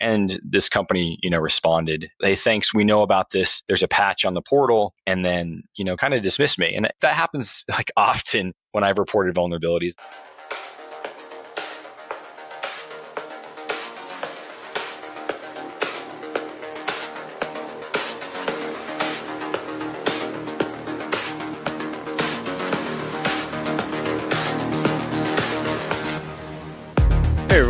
And this company, you know, responded, hey, thanks. We know about this. There's a patch on the portal. And then, you know, kind of dismissed me. And that happens like often when I've reported vulnerabilities.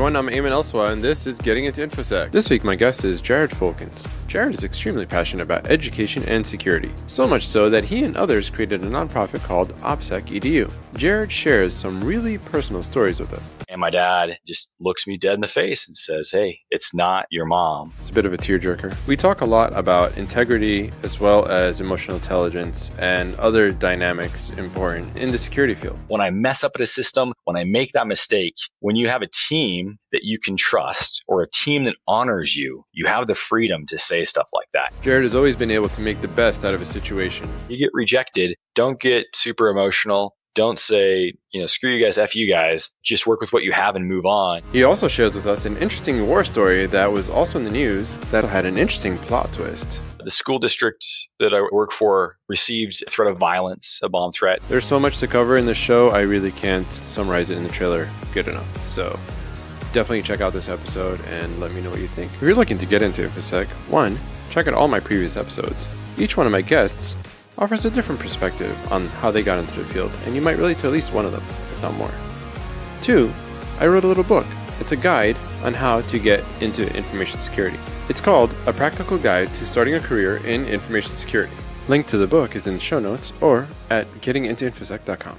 Everyone, I'm Ayman Elsawah, and this is Getting Into InfoSec. This week, my guest is Jared Folkins. Jared is extremely passionate about education and security, so much so that he and others created a nonprofit called OPSEC EDU. Jared shares some really personal stories with us. And my dad just looks me dead in the face and says, Hey, it's not your mom. It's a bit of a tearjerker. We talk a lot about integrity as well as emotional intelligence and other dynamics important in the security field. When I mess up at a system, when I make that mistake, when you have a team that you can trust or a team that honors you, you have the freedom to say stuff like that. Jared has always been able to make the best out of a situation. You get rejected, don't get super emotional. Don't say, you know, screw you guys, F you guys. Just work with what you have and move on. He also shares with us an interesting war story that was also in the news that had an interesting plot twist. The school district that I work for received a threat of violence, a bomb threat. There's so much to cover in the show, I really can't summarize it in the trailer good enough. So definitely check out this episode and let me know what you think. If you're looking to get into InfoSec, one, check out all my previous episodes. Each one of my guests offers a different perspective on how they got into the field, and you might relate to at least one of them, if not more. Two, I wrote a little book. It's a guide on how to get into information security. It's called A Practical Guide to Starting a Career in Information Security. Link to the book is in the show notes or at gettingintoinfosec.com.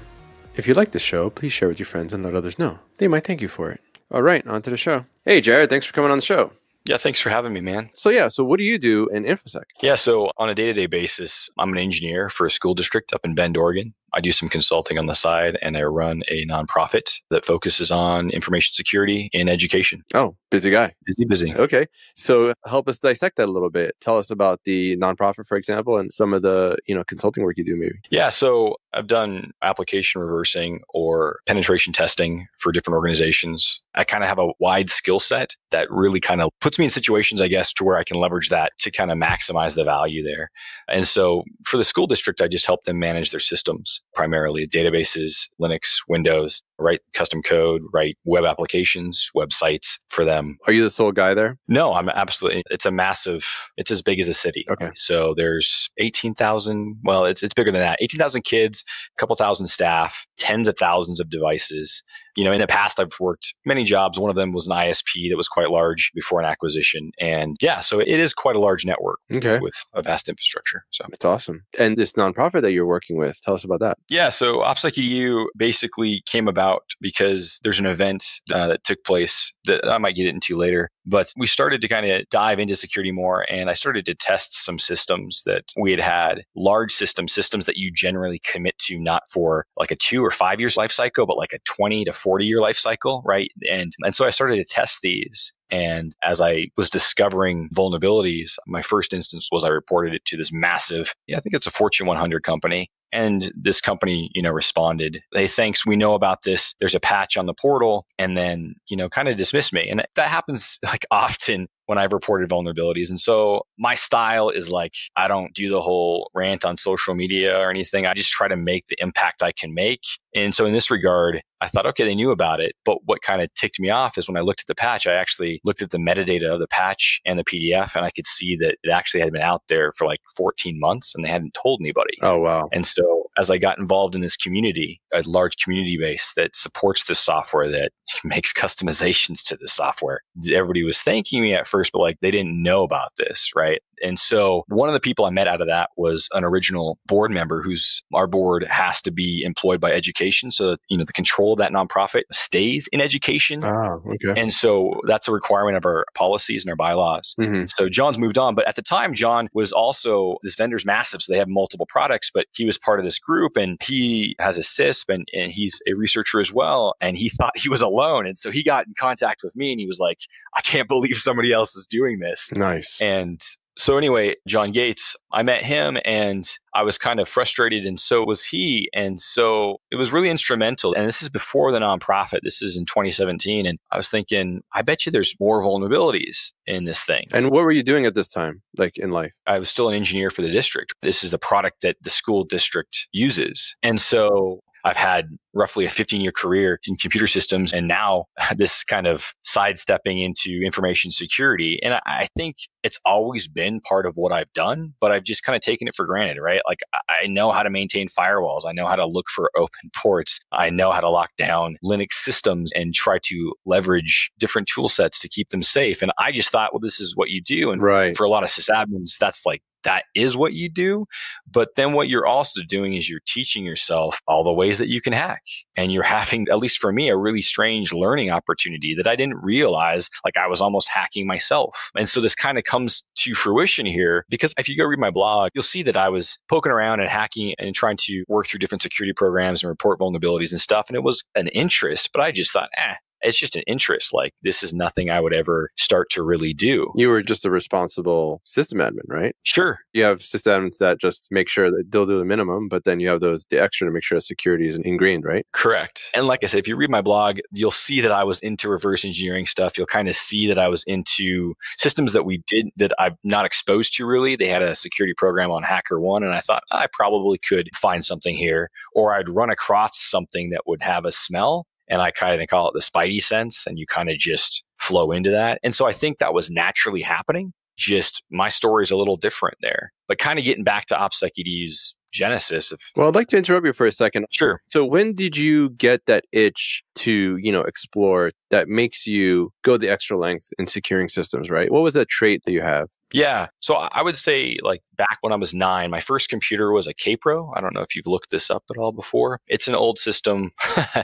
If you like this show, please share with your friends and let others know. They might thank you for it. All right, on to the show. Hey, Jared, thanks for coming on the show. Yeah, thanks for having me, man. So, yeah, so what do you do in InfoSec? Yeah, so on a day to day basis, I'm an engineer for a school district up in Bend, Oregon. I do some consulting on the side and I run a nonprofit that focuses on information security in education. Oh, busy guy. Busy, busy. Okay. So help us dissect that a little bit. Tell us about the nonprofit, for example, and some of the, you know, consulting work you do maybe. Yeah. So I've done application reversing or penetration testing for different organizations. I kind of have a wide skill set that really kind of puts me in situations, I guess, to where I can leverage that to kind of maximize the value there. And so for the school district, I just help them manage their systems primarily databases, Linux, Windows, write custom code, write web applications, websites for them. Are you the sole guy there? No, I'm absolutely. It's a massive. It's as big as a city. Okay. So there's 18,000. Well, it's it's bigger than that. 18,000 kids, a couple thousand staff, tens of thousands of devices. You know, in the past, I've worked many jobs. One of them was an ISP that was quite large before an acquisition, and yeah, so it is quite a large network Okay. with a vast infrastructure. So. it's awesome. And this nonprofit that you're working with, tell us about that. Yeah, so EU basically came about because there's an event uh, that took place that I might get into later. But we started to kind of dive into security more, and I started to test some systems that we had had large system systems that you generally commit to not for like a two or five years life cycle, but like a 20 to 40 year life cycle, right? And and so I started to test these and as I was discovering vulnerabilities, my first instance was I reported it to this massive, yeah, I think it's a Fortune 100 company. And this company, you know, responded, hey, thanks. We know about this. There's a patch on the portal. And then, you know, kind of dismissed me. And that happens like often when I've reported vulnerabilities. And so my style is like, I don't do the whole rant on social media or anything. I just try to make the impact I can make. And so in this regard, I thought, okay, they knew about it. But what kind of ticked me off is when I looked at the patch, I actually looked at the metadata of the patch and the PDF, and I could see that it actually had been out there for like 14 months and they hadn't told anybody. Oh, wow. And so as I got involved in this community, a large community base that supports this software that makes customizations to the software, everybody was thanking me at first, but like they didn't know about this, right? And so one of the people I met out of that was an original board member who's our board has to be employed by education. So that, you know, the control of that nonprofit stays in education. Oh, okay. And so that's a requirement of our policies and our bylaws. Mhm. So John's moved on, but at the time, John was also this vendor's massive. So they have multiple products, but he was part of this group and he has a CISP and, and he's a researcher as well. And he thought he was alone. And so he got in contact with me and he was like, I can't believe somebody else is doing this. Nice. And So, anyway, John Gates, I met him and I was kind of frustrated, and so was he. And so it was really instrumental. And this is before the nonprofit. This is in 2017. And I was thinking, I bet you there's more vulnerabilities in this thing. And what were you doing at this time, like in life? I was still an engineer for the district. This is the product that the school district uses. And so I've had roughly a 15 year career in computer systems and now this kind of sidestepping into information security. And I think it's always been part of what I've done, but I've just kind of taken it for granted, right? Like I know how to maintain firewalls. I know how to look for open ports. I know how to lock down Linux systems and try to leverage different tool sets to keep them safe. And I just thought, well, this is what you do. And right. for a lot of sysadmins, that's like that is what you do. But then what you're also doing is you're teaching yourself all the ways that you can hack. And you're having, at least for me, a really strange learning opportunity that I didn't realize like I was almost hacking myself. And so this kind of comes to fruition here because if you go read my blog, you'll see that I was poking around and hacking and trying to work through different security programs and report vulnerabilities and stuff. And it was an interest, but I just thought, eh, it's just an interest. Like this is nothing I would ever start to really do. You were just a responsible system admin, right? Sure. You have system admins that just make sure that they'll do the minimum, but then you have those the extra to make sure security is ingrained, right? Correct. And like I said, if you read my blog, you'll see that I was into reverse engineering stuff. You'll kind of see that I was into systems that we did that I'm not exposed to really. They had a security program on HackerOne, and I thought I probably could find something here, or I'd run across something that would have a smell and I kind of call it the spidey sense, and you kind of just flow into that. And so I think that was naturally happening. Just my story is a little different there. But kind of getting back to OPSEC EDU's genesis of well i'd like to interrupt you for a second sure so when did you get that itch to you know explore that makes you go the extra length in securing systems right what was that trait that you have yeah. So I would say, like, back when I was nine, my first computer was a Kaypro. I don't know if you've looked this up at all before. It's an old system.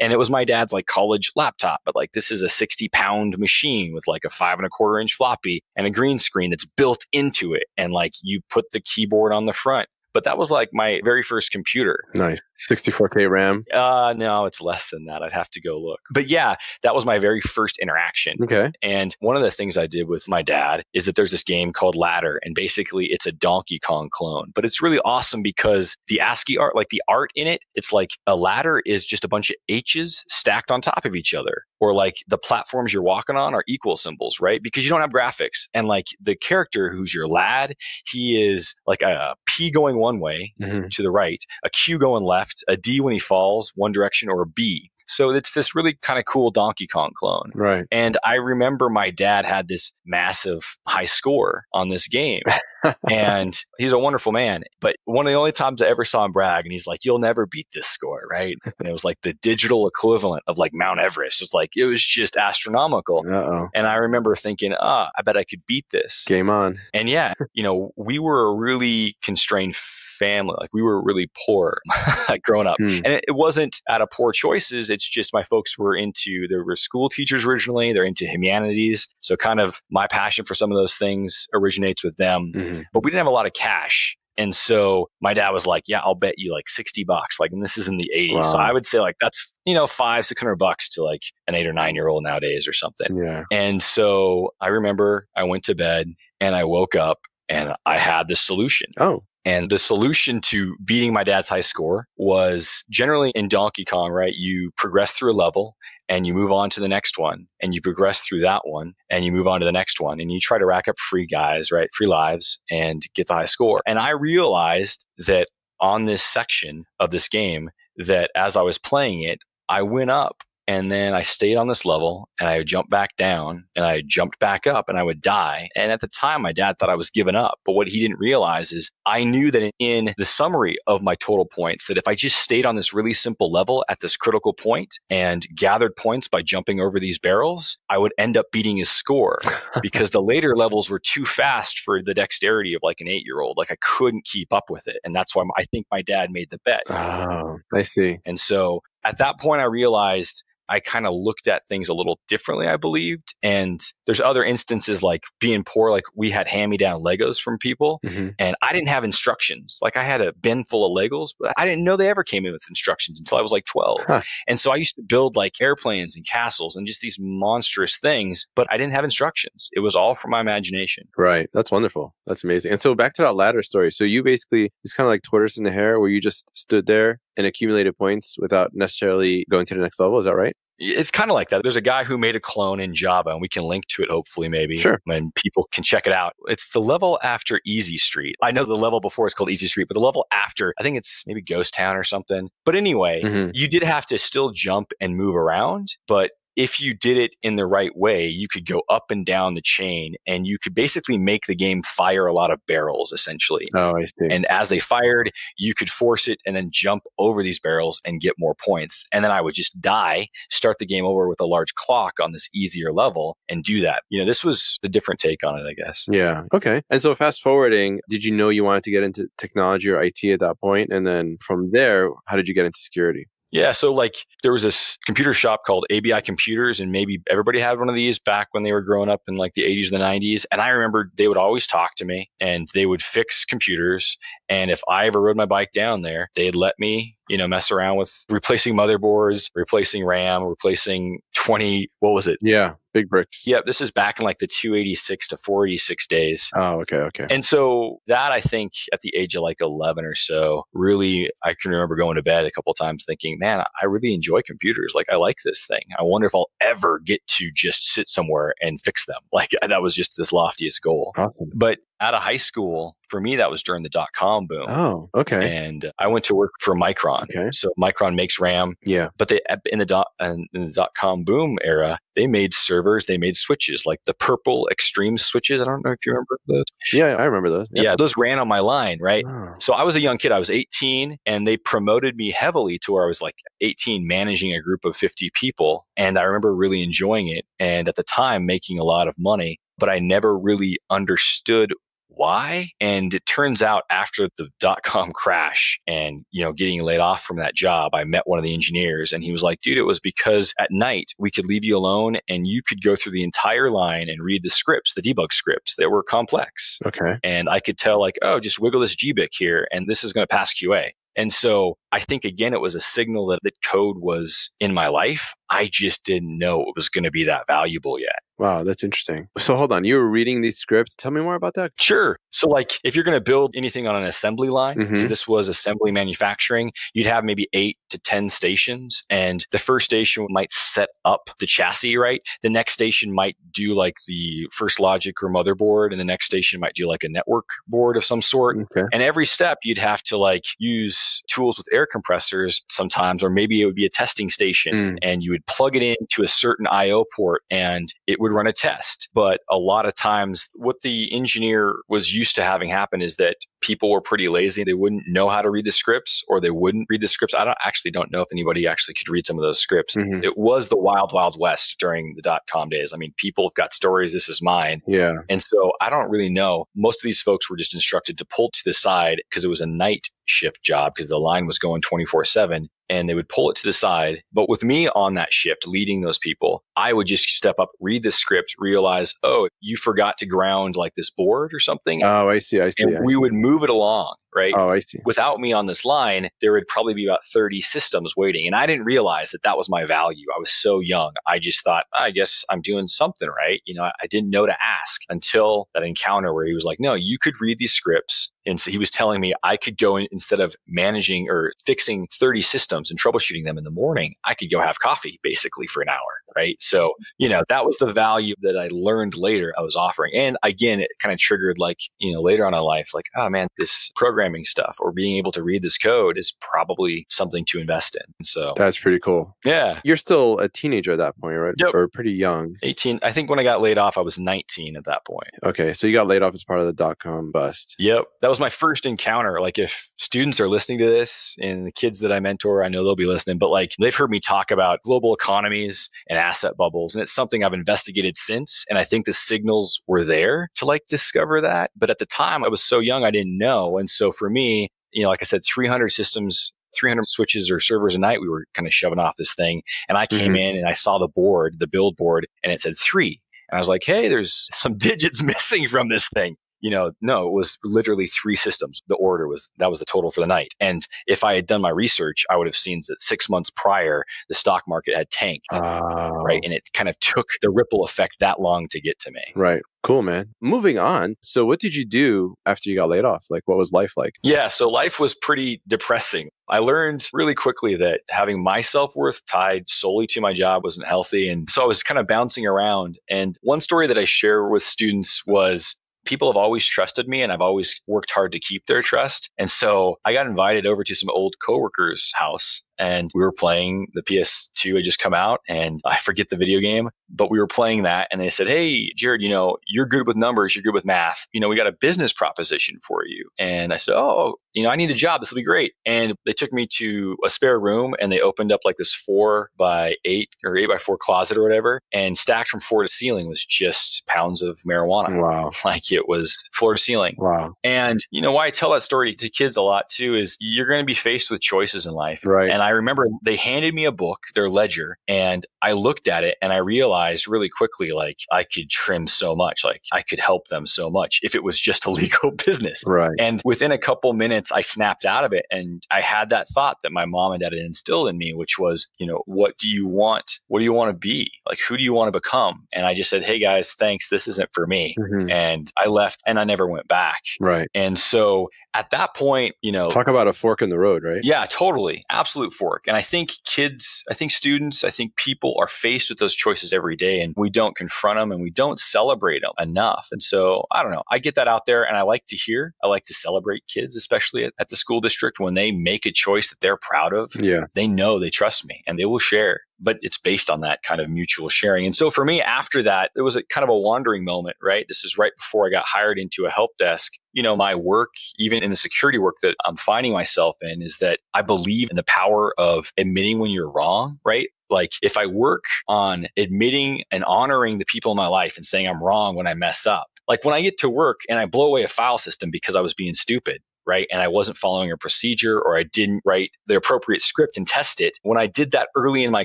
and it was my dad's, like, college laptop. But, like, this is a 60 pound machine with, like, a five and a quarter inch floppy and a green screen that's built into it. And, like, you put the keyboard on the front but that was like my very first computer. Nice. 64K RAM? Uh, no, it's less than that. I'd have to go look. But yeah, that was my very first interaction. Okay. And one of the things I did with my dad is that there's this game called Ladder, and basically it's a Donkey Kong clone. But it's really awesome because the ASCII art, like the art in it, it's like a ladder is just a bunch of H's stacked on top of each other. Or like the platforms you're walking on are equal symbols, right? Because you don't have graphics. And like the character who's your lad, he is like a P going one way mm-hmm. to the right, a Q going left, a D when he falls one direction, or a B. So it's this really kind of cool Donkey Kong clone. Right. And I remember my dad had this massive high score on this game. and he's a wonderful man. But one of the only times I ever saw him brag, and he's like, You'll never beat this score, right? And it was like the digital equivalent of like Mount Everest. It's like, it was just astronomical. Uh-oh. And I remember thinking, Ah, I bet I could beat this. Game on. And yeah, you know, we were a really constrained family. Like we were really poor growing up. Hmm. And it, it, wasn't out of poor choices. It's just my folks were into, they were school teachers originally. They're into humanities. So kind of my passion for some of those things originates with them. Mm-hmm. But we didn't have a lot of cash. And so my dad was like, yeah, I'll bet you like 60 bucks. Like, and this is in the 80s. Wow. So I would say like that's, you know, five, 600 bucks to like an eight or nine year old nowadays or something. Yeah. And so I remember I went to bed and I woke up and I had the solution. Oh. And the solution to beating my dad's high score was generally in Donkey Kong, right? You progress through a level and you move on to the next one and you progress through that one and you move on to the next one and you try to rack up free guys, right? Free lives and get the high score. And I realized that on this section of this game, that as I was playing it, I went up and then I stayed on this level and I jumped back down and I jumped back up and I would die. And at the time, my dad thought I was giving up. But what he didn't realize is I knew that in the summary of my total points, that if I just stayed on this really simple level at this critical point and gathered points by jumping over these barrels, I would end up beating his score because the later levels were too fast for the dexterity of like an eight year old. Like I couldn't keep up with it. And that's why I think my dad made the bet. Oh, I see. And so at that point, I realized I kind of looked at things a little differently, I believed. And there's other instances like being poor, like we had hand me down Legos from people hmm and I didn't have instructions. Like I had a bin full of Legos, but I didn't know they ever came in with instructions until I was like 12. Huh. And so I used to build like airplanes and castles and just these monstrous things, but I didn't have instructions. It was all from my imagination. Right. That's wonderful. That's amazing. And so back to that ladder story. So you basically it's kind of like tortoise in the hair where you just stood there and accumulated points without necessarily going to the next level. Is that right? It's kind of like that. There's a guy who made a clone in Java, and we can link to it hopefully, maybe. Sure. And people can check it out. It's the level after Easy Street. I know the level before is called Easy Street, but the level after, I think it's maybe Ghost Town or something. But anyway, Mhm. you did have to still jump and move around, but if you did it in the right way, you could go up and down the chain and you could basically make the game fire a lot of barrels essentially. Oh, I see. And as they fired, you could force it and then jump over these barrels and get more points. And then I would just die, start the game over with a large clock on this easier level and do that. You know, this was the different take on it, I guess. Yeah. Okay. And so fast forwarding, did you know you wanted to get into technology or IT at that point? And then from there, how did you get into security? Yeah. So, like, there was this computer shop called ABI Computers, and maybe everybody had one of these back when they were growing up in like the 80s and the 90s. And I remember they would always talk to me and they would fix computers. And if I ever rode my bike down there, they'd let me, you know, mess around with replacing motherboards, replacing RAM, replacing 20, what was it? Yeah. Big bricks. Yep. This is back in like the 286 to 486 days. Oh, okay. Okay. And so that I think at the age of like 11 or so, really, I can remember going to bed a couple times thinking, man, I really enjoy computers. Like, I like this thing. I wonder if I'll ever get to just sit somewhere and fix them. Like, that was just this loftiest goal. Awesome. But out of high school, for me, that was during the dot com boom. Oh, okay. And I went to work for Micron. Okay. So Micron makes RAM, Yeah. but they in the dot in the dot com boom era, they made servers, they made switches like the purple extreme switches. I don't know if you remember those. Yeah. I remember those. Yeah, those ran on my line, right? Oh, So I was a young kid. I was 18 and they promoted me heavily to where I was like 18 managing a group of 50 people. And I remember really enjoying it. And at the time making a lot of money, but I never really understood why. And it turns out after the dot com crash and, you know, getting laid off from that job, I met one of the engineers and he was like, dude, it was because at night we could leave you alone and you could go through the entire line and read the scripts, the debug scripts that were complex okay. and I could tell like, oh, just wiggle this GBIC here, and this is going to pass QA. And so I think again, it was a signal that that code was in my life. I just didn't know it was going to be that valuable yet. Wow, that's interesting. So hold on, you were reading these scripts. Tell me more about that. Sure. So, like, if you're going to build anything on an assembly line, Mhm. this was assembly manufacturing, you'd have maybe eight to 10 stations. And the first station might set up the chassis, right? The next station might do like the first logic or motherboard, and the next station might do like a network board of some sort. Okay. And every step you'd have to like use tools with air compressors sometimes, or maybe it would be a testing station Mm. and you would plug it into a certain IO port and it would run a test. But a lot of times what the engineer was used to having happen is that people were pretty lazy. They wouldn't know how to read the scripts or they wouldn't read the scripts. I don't actually don't know if anybody actually could read some of those scripts. Mhm. It was the wild, wild west during the dot com days. I mean, people have got stories. This is mine. Yeah. And so I don't really know. Most of these folks were just instructed to pull to the side because it was a night shift job because the line was going 24 7 and they would pull it to the side. But with me on that shift leading those people, I would just step up, read the script, realize, oh, you forgot to ground like this board or something. Oh, I see. I see. and I we see. would move it along, right? Oh, I see. Without me on this line, there would probably be about 30 systems waiting. And I didn't realize that that was my value. I was so young. I just thought, I guess I'm doing something right. You know, I, didn't know to ask until that encounter where he was like, no, you could read these scripts. And so he was telling me I could go in instead of managing or fixing 30 systems and troubleshooting them in the morning, I could go have coffee basically for an hour. Right. So, mm-hmm. you know, that was the value that I learned later I was offering. And again, it kind of triggered like, you know, later on in life, like, oh man, this programming stuff or being able to read this code is probably something to invest in. And so, That's pretty cool. yeah. You're still a teenager at that point, right? Yep. Or pretty young. 18. I think when I got laid off, I was 19 at that point. Okay, so you got laid off as part of the dot com bust. Yep. That was my first encounter. Like, if students are listening to this and the kids that I mentor, I know they'll be listening, but like they've heard me talk about global economies and asset bubbles. And it's something I've investigated since. And I think the signals were there to like discover that. But at the time, I was so young, I didn't know. And so for me, you know, like I said, 300 systems 300 switches or servers a night. We were kind of shoving off this thing. And I came Mhm. in and I saw the board, the build board, and it said three. And I was like, hey, there's some digits missing from this thing. You know, no, it was literally three systems. The order was that was the total for the night. And if I had done my research, I would have seen that six months prior, the stock market had tanked, right? And it kind of took the ripple effect that long to get to me. Right. Cool, man. Moving on. So, what did you do after you got laid off? Like, what was life like? Yeah, so life was pretty depressing. I learned really quickly that having my self worth tied solely to my job wasn't healthy. And so I was kind of bouncing around. And one story that I share with students was people have always trusted me and I've always worked hard to keep their trust. And so I got invited over to some old coworkers' house and we were playing the PS2 had just come out and I forget the video game, but we were playing that and they said, Hey, Jared, you know, you're good with numbers, you're good with math. You know, we got a business proposition for you. And I said, Oh, you know, I need a job. This will be great. And they took me to a spare room and they opened up like this four by eight or eight by four closet or whatever. And stacked from floor to ceiling was just pounds of marijuana. Wow. Like it was floor to ceiling. Wow. And you know why I tell that story to kids a lot too is you're going to be faced with choices in life. Right. And I remember they handed me a book, their ledger, and I looked at it and I realized really quickly like I could trim so much, like I could help them so much if it was just a legal business. right. And within a couple minutes, I snapped out of it. And I had that thought that my mom and dad had instilled in me, which was, you know, what do you want? What do you want to be? Like, who do you want to become? And I just said, hey guys, thanks. This isn't for me. Mhm. And I left and I never went back. Right. And so at that point, you know, Talk about a fork in the road, right? yeah, totally. Absolute fork. And I think kids, I think students, I think people are faced with those choices every day and we don't confront them and we don't celebrate them enough. And so I don't know. I get that out there and I like to hear, I like to celebrate kids, especially at, at the school district when they make a choice that they're proud of. Yeah. They know they trust me and they will share. But it's based on that kind of mutual sharing. And so for me, after that, it was a kind of a wandering moment, right? This is right before I got hired into a help desk you know, my work, even in the security work that I'm finding myself in, is that I believe in the power of admitting when you're wrong, right? Like if I work on admitting and honoring the people in my life and saying I'm wrong when I mess up, like when I get to work and I blow away a file system because I was being stupid, right? And I wasn't following a procedure or I didn't write the appropriate script and test it. When I did that early in my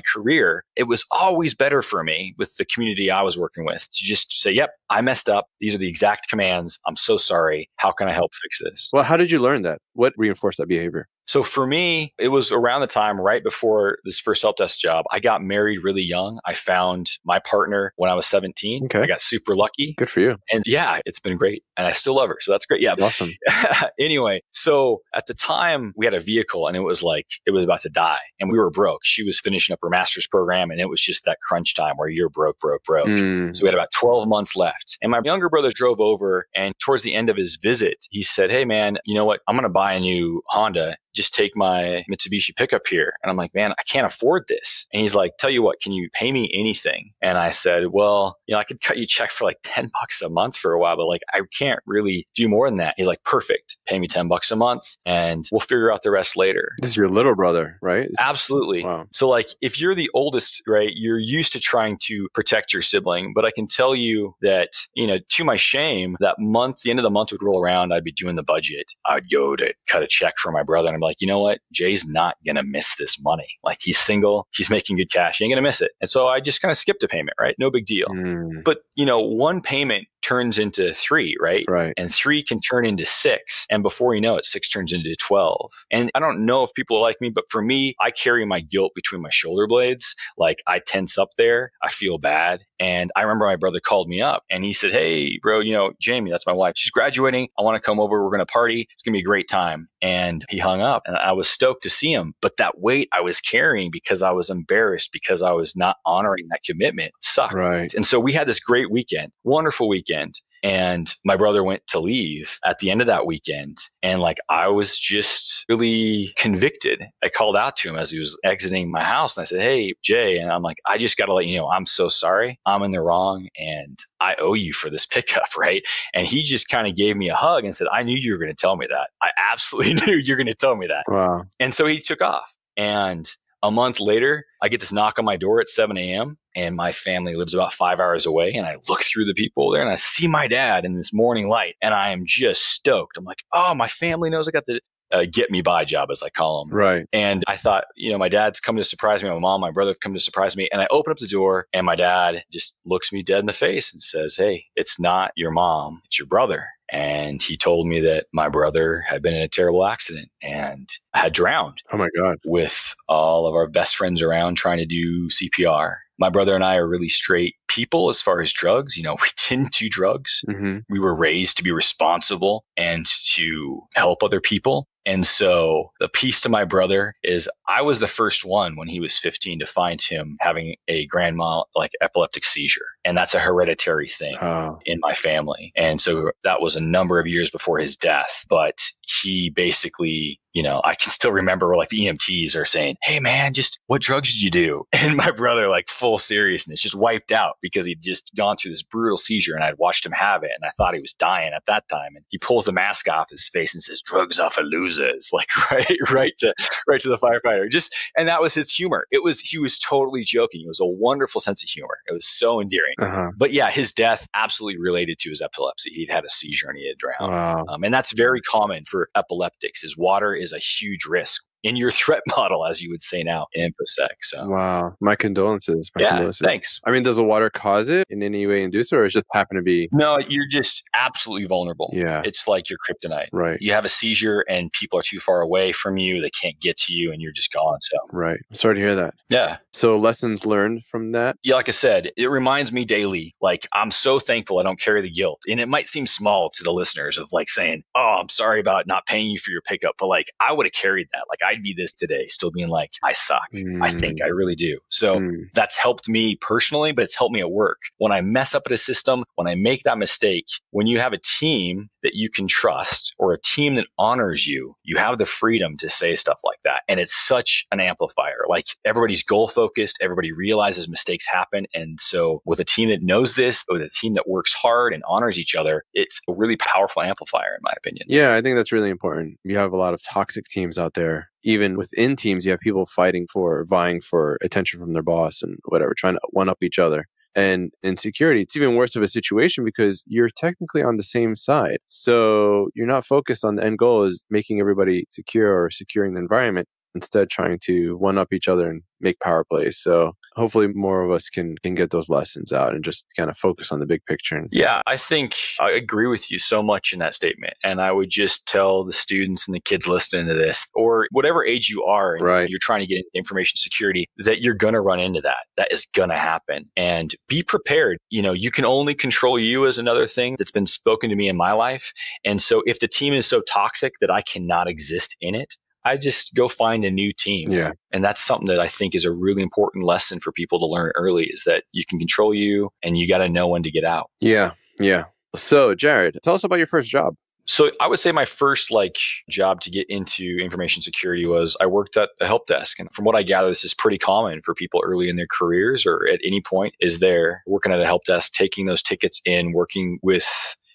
career, it was always better for me with the community I was working with to just say, yep, I messed up. These are the exact commands. I'm so sorry. How can I help fix this? Well, how did you learn that? What reinforced that behavior? So for me, it was around the time right before this first help desk job. I got married really young. I found my partner when I was 17. Okay. I got super lucky. Good for you. And yeah, it's been great. And I still love her. So that's great. Yeah. Awesome. anyway, so at the time we had a vehicle and it was like it was about to die and we were broke. She was finishing up her master's program and it was just that crunch time where you're broke, broke, broke. Mm. So we had about 12 months left. And my younger brother drove over and towards the end of his visit, he said, Hey man, you know what? I'm going to buy a new Honda. Just take my Mitsubishi pickup here. And I'm like, man, I can't afford this. And he's like, tell you what, can you pay me anything? And I said, well, you know, I could cut you a check for like 10 bucks a month for a while, but like, I can't really do more than that. He's like, perfect. Pay me 10 bucks a month and we'll figure out the rest later. This is your little brother, right? Absolutely. Wow. So, like, if you're the oldest, right, you're used to trying to protect your sibling. But I can tell you that, you know, to my shame, that month, the end of the month would roll around, I'd be doing the budget. I'd go to cut a check for my brother. And I'm like, you know what? Jay's not going to miss this money. Like, he's single, he's making good cash, he ain't going to miss it. And so I just kind of skipped a payment, right? No big deal. Mm, But, you know, one payment turns into three, right? right. and three can turn into six. And before you know it, six turns into 12. And I don't know if people are like me, but for me, I carry my guilt between my shoulder blades. Like I tense up there, I feel bad. And I remember my brother called me up and he said, Hey, bro, you know, Jamie, that's my wife. She's graduating. I want to come over. We're going to party. It's going to be a great time. And he hung up and I was stoked to see him. But that weight I was carrying because I was embarrassed because I was not honoring that commitment sucked. Right. And so we had this great weekend, wonderful weekend. And my brother went to leave at the end of that weekend. And like I was just really convicted. I called out to him as he was exiting my house and I said, Hey, Jay. And I'm like, I just got to let you know, I'm so sorry. I'm in the wrong and I owe you for this pickup. Right. And he just kind of gave me a hug and said, I knew you were going to tell me that. I absolutely knew you're going to tell me that. Wow. And so he took off. And a month later, I get this knock on my door at 7 a.m. and my family lives about five hours away. And I look through the people there and I see my dad in this morning light and I am just stoked. I'm like, oh, my family knows I got the a get me by job, as I call them. Right. And I thought, you know, my dad's coming to surprise me. My mom, my brother come to surprise me. And I open up the door and my dad just looks me dead in the face and says, Hey, it's not your mom, it's your brother. And he told me that my brother had been in a terrible accident and had drowned Oh my God. with all of our best friends around trying to do CPR. My brother and I are really straight people as far as drugs. You know, we didn't do drugs. hmm We were raised to be responsible and to help other people. And so the piece to my brother is I was the first one when he was 15 to find him having a grand mal like epileptic seizure. And that's a hereditary thing Oh, in my family. And so that was a number of years before his death. But he basically, you know, I can still remember like the EMTs are saying, Hey man, just what drugs did you do? And my brother, like full seriousness, just wiped out because he'd just gone through this brutal seizure and I'd watched him have it. And I thought he was dying at that time. And he pulls the mask off his face and says, drugs off of losers, like right, right to, right to the firefighter. Just, and that was his humor. It was, he was totally joking. It was a wonderful sense of humor. It was so endearing. uh-huh. But yeah, his death absolutely related to his epilepsy. He'd had a seizure and he had drowned. Wow. Um, and that's very common for epileptics is water is a huge risk in your threat model, as you would say now in InfoSec. So Wow. My condolences. My yeah, condolences. thanks. I mean, does the water cause it in any way induce it, or is it just happen to be? No, you're just absolutely vulnerable. Yeah. It's like your kryptonite. Right. You have a seizure and people are too far away from you. They can't get to you and you're just gone. So Right. I'm sorry to hear that. yeah. So lessons learned from that. Yeah, like I said, it reminds me daily. Like I'm so thankful I don't carry the guilt. And it might seem small to the listeners of like saying, "Oh, I'm sorry about not paying you for your pickup," but like I would have carried that. Like I'd be this today, still being like, "I suck." I think I really do. So Mm. that's helped me personally, but it's helped me at work. When I mess up at a system, when I make that mistake, when you have a team that you can trust or a team that honors you, you have the freedom to say stuff like that. And it's such an amplifier. Like everybody's goal focused, everybody realizes mistakes happen. And so with a team that knows this, with a team that works hard and honors each other, it's a really powerful amplifier, in my opinion. Yeah, I think that's really important. You have a lot of toxic teams out there. Even within teams, you have people fighting for, vying for attention from their boss and whatever, trying to one up each other. And in security, it's even worse of a situation because you're technically on the same side. So you're not focused on the end goal is making everybody secure or securing the environment, instead trying to one up each other and make power plays. So hopefully more of us can can get those lessons out and just kind of focus on the big picture. And, Yeah, I think I agree with you so much in that statement. And I would just tell the students and the kids listening to this, or whatever age you are, and Right. you're trying to get into information security, that you're going to run into that. That is going to happen. And be prepared. You know, you can only control you as another thing that's been spoken to me in my life. And so if the team is so toxic that I cannot exist in it, I just go find a new team. yeah. And that's something that I think is a really important lesson for people to learn early is that you can control you and you got to know when to get out. Yeah. Yeah. So, Jared, tell us about your first job. So I would say my first like job to get into information security was I worked at a help desk. And from what I gather, this is pretty common for people early in their careers or at any point is there working at a help desk, taking those tickets in, working with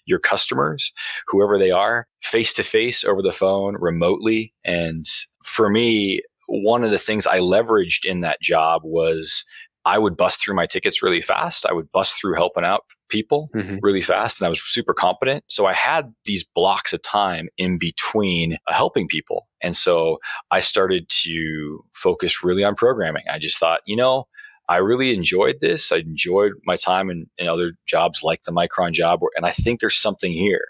your customers, whoever they are, face to face over the phone, remotely. And for me, one of the things I leveraged in that job was I would bust through my tickets really fast. I would bust through helping out people Mhm. really fast and I was super competent. So I had these blocks of time in between uh, helping people. And so I started to focus really on programming. I just thought, you know, I really enjoyed this. I enjoyed my time in, in other jobs like the Micron job, where, and I think there's something here.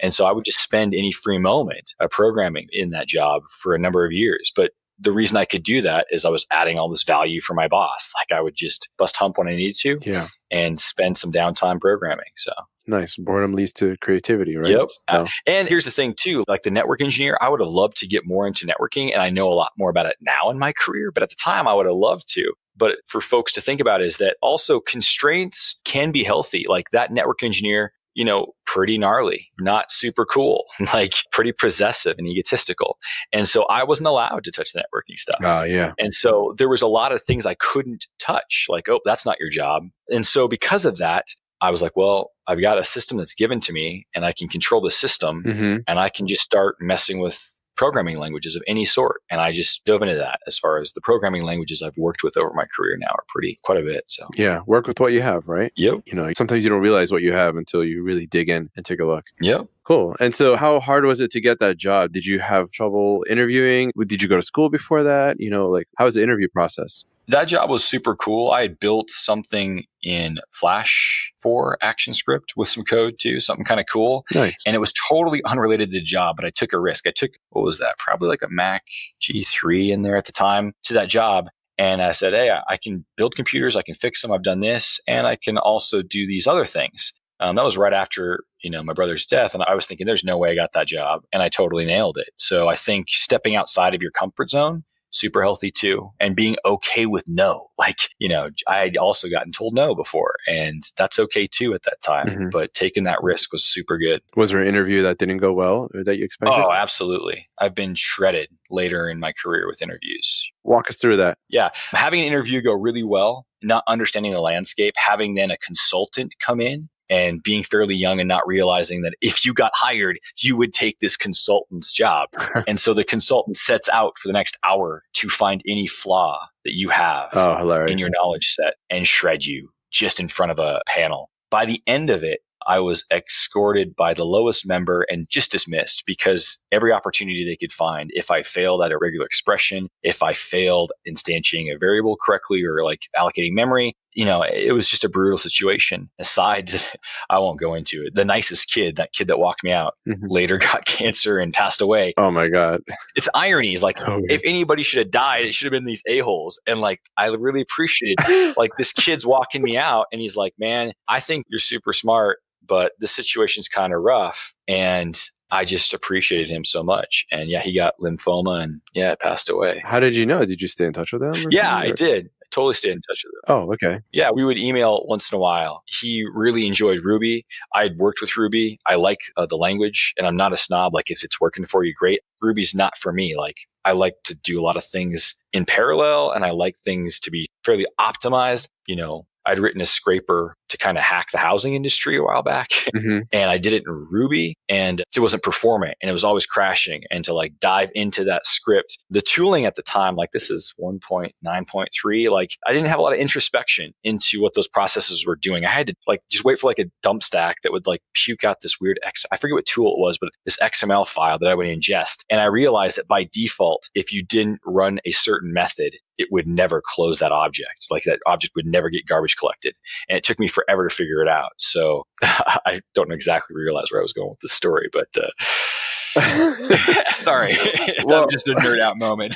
And so I would just spend any free moment uh, programming in that job for a number of years. But the reason I could do that is I was adding all this value for my boss. Like I would just bust hump when I needed to Yeah. and spend some downtime programming. So, Nice. Boredom leads to creativity, right? Yep. So, and here's the thing too, like the network engineer, I would have loved to get more into networking and I know a lot more about it now in my career, but at the time I would have loved to. But for folks to think about is that also constraints can be healthy. Like that network engineer, you know, pretty gnarly, not super cool, like pretty possessive and egotistical. And so I wasn't allowed to touch the networking stuff. Ah, yeah. And so there was a lot of things I couldn't touch, like, oh, that's not your job. And so because of that, I was like, well, I've got a system that's given to me and I can control the system hmm and I can just start messing with programming languages of any sort. And I just dove into that as far as the programming languages I've worked with over my career now are pretty quite a bit. So, Yeah. Work with what you have, right? yep, You know, sometimes you don't realize what you have until you really dig in and take a look. yep. Cool. And so, how hard was it to get that job? Did you have trouble interviewing? Did you go to school before that? You know, like how was the interview process? That job was super cool. I had built something in Flash for ActionScript with some code too, something kind of cool. Nice. And it was totally unrelated to the job, but I took a risk. I took, what was that? Probably like a Mac G3 in there at the time to that job. And I said, Hey, I can build computers. I can fix them. I've done this and I can also do these other things. Um, that was right after you know my brother's death, and I was thinking, "There's no way I got that job," and I totally nailed it. So I think stepping outside of your comfort zone super healthy too and being okay with no like you know i had also gotten told no before and that's okay too at that time Mhm. but taking that risk was super good Was there an interview that didn't go well or that you expected? oh absolutely i've been shredded later in my career with interviews Walk us through that. yeah having an interview go really well not understanding the landscape having then a consultant come in and being fairly young and not realizing that if you got hired you would take this consultant's job. And so the consultant sets out for the next hour to find any flaw that you have Oh, in your knowledge set and shred you just in front of a panel. By the end of it I was escorted by the lowest member and just dismissed because every opportunity they could find, if I failed at a regular expression, if I failed instantiating a variable correctly or like allocating memory, you know, it was just a brutal situation. Aside, I won't go into it. The nicest kid, that kid that walked me out, Mhm. later got cancer and passed away. oh my God. It's irony. It's like, Oh, if anybody should have died, it should have been these a-holes. And like, I really appreciated like this kid's walking me out and he's like, man, I think you're super smart, but the situation's kind of rough. And I just appreciated him so much. And yeah, he got lymphoma and yeah, passed away. How did you know? Did you stay in touch with them? or Yeah, I did. Totally stayed in touch with him. Oh, okay. Yeah, we would email once in a while. He really enjoyed Ruby. I'd worked with Ruby. I like uh, the language and I'm not a snob. Like if it's working for you, great. Ruby's not for me. Like I like to do a lot of things in parallel and I like things to be fairly optimized. You know, I'd written a scraper to kind of hack the housing industry a while back hmm and I did it in Ruby and it wasn't performing and it was always crashing. And to like dive into that script, the tooling at the time, like this is 1.9.3, like I didn't have a lot of introspection into what those processes were doing. I had to like just wait for like a dump stack that would like puke out this weird X, I forget what tool it was, but this XML file that I would ingest. And I realized that by default, if you didn't run a certain method, it would never close that object. Like that object would never get garbage collected. And it took me forever to figure it out. So I don't exactly realize where I was going with the story, but uh, sorry. that Well- was just a nerd out moment.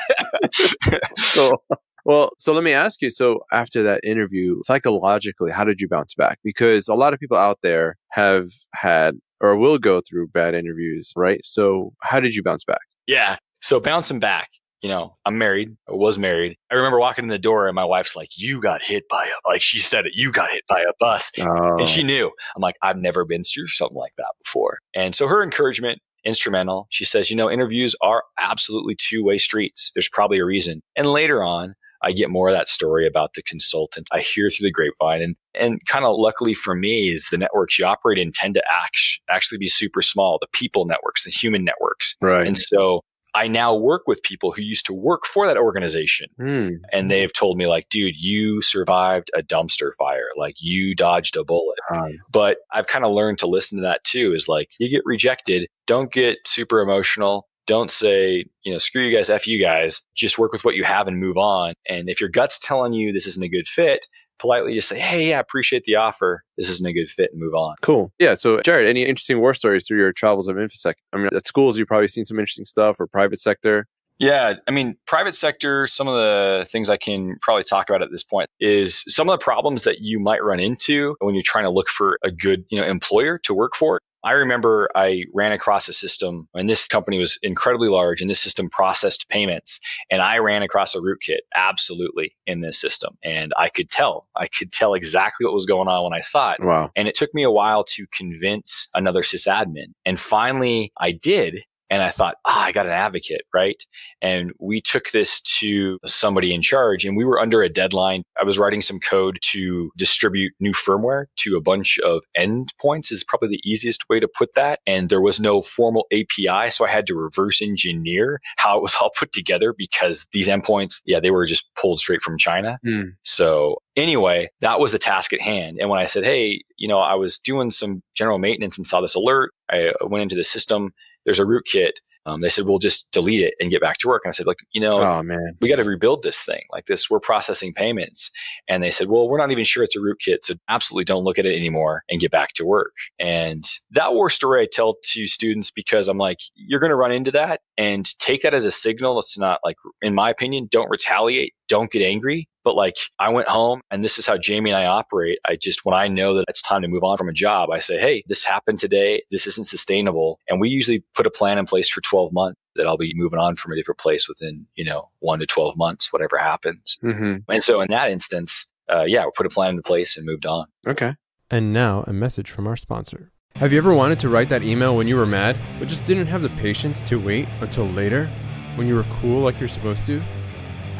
so, well, so let me ask you. So, after that interview, psychologically, how did you bounce back? Because a lot of people out there have had or will go through bad interviews, right? So, how did you bounce back? yeah. So bouncing back, you know, I'm married. I was married. I remember walking in the door and my wife's like, you got hit by a, like she said it, you got hit by a bus. Oh, And she oh. knew. I'm like, I've never been through something like that before. And so her encouragement, instrumental. She says, you know, interviews are absolutely two way streets. There's probably a reason. And later on, I get more of that story about the consultant. I hear through the grapevine and, and kind of luckily for me is the networks you operate in tend to act, actually be super small, the people networks, the human networks. right. And so I now work with people who used to work for that organization Hmm. and they've told me like, dude, you survived a dumpster fire. Like you dodged a bullet Um, but I've kind of learned to listen to that too. Is like you get rejected, don't get super emotional. Don't say, you know, screw you guys, f you guys. Just work with what you have and move on. And if your gut's telling you this isn't a good fit, politely just say, hey, yeah, appreciate the offer. This isn't a good fit, and move on. Cool. Yeah. So, Jared, any interesting war stories through your travels of InfoSec? I mean, at schools, you've probably seen some interesting stuff or private sector. Yeah, I mean, private sector, some of the things I can probably talk about at this point is some of the problems that you might run into when you're trying to look for a good, you know, employer to work for. I remember I ran across a system and this company was incredibly large and this system processed payments and I ran across a rootkit absolutely in this system and I could tell, I could tell exactly what was going on when I saw it. Wow. And it took me a while to convince another sysadmin. And finally I did. And I thought, ah, I got an advocate, right? And we took this to somebody in charge and we were under a deadline. I was writing some code to distribute new firmware to a bunch of endpoints is probably the easiest way to put that. And there was no formal API. So I had to reverse engineer how it was all put together because these endpoints, yeah, they were just pulled straight from China. Mm. So anyway, that was the task at hand. And when I said, hey, you know, I was doing some general maintenance and saw this alert, I went into the system. There's a rootkit. Um, they said, we'll just delete it and get back to work. And I said, like, you know, oh, man. we got to rebuild this thing like this. We're processing payments. And they said, well, we're not even sure it's a rootkit. So absolutely don't look at it anymore and get back to work. And that war story I tell to students because I'm like, you're going to run into that and take that as a signal. It's not like, in my opinion, don't retaliate, don't get angry. But like I went home and this is how Jamie and I operate. I just, when I know that it's time to move on from a job, I say, Hey, this happened today. This isn't sustainable. And we usually put a plan in place for 12 months that I'll be moving on from a different place within, you know, one to 12 months, whatever happens. Mm-hmm. And so in that instance, uh, yeah, we put a plan in place and moved on. Okay. And now a message from our sponsor. Have you ever wanted to write that email when you were mad, but just didn't have the patience to wait until later when you were cool like you're supposed to?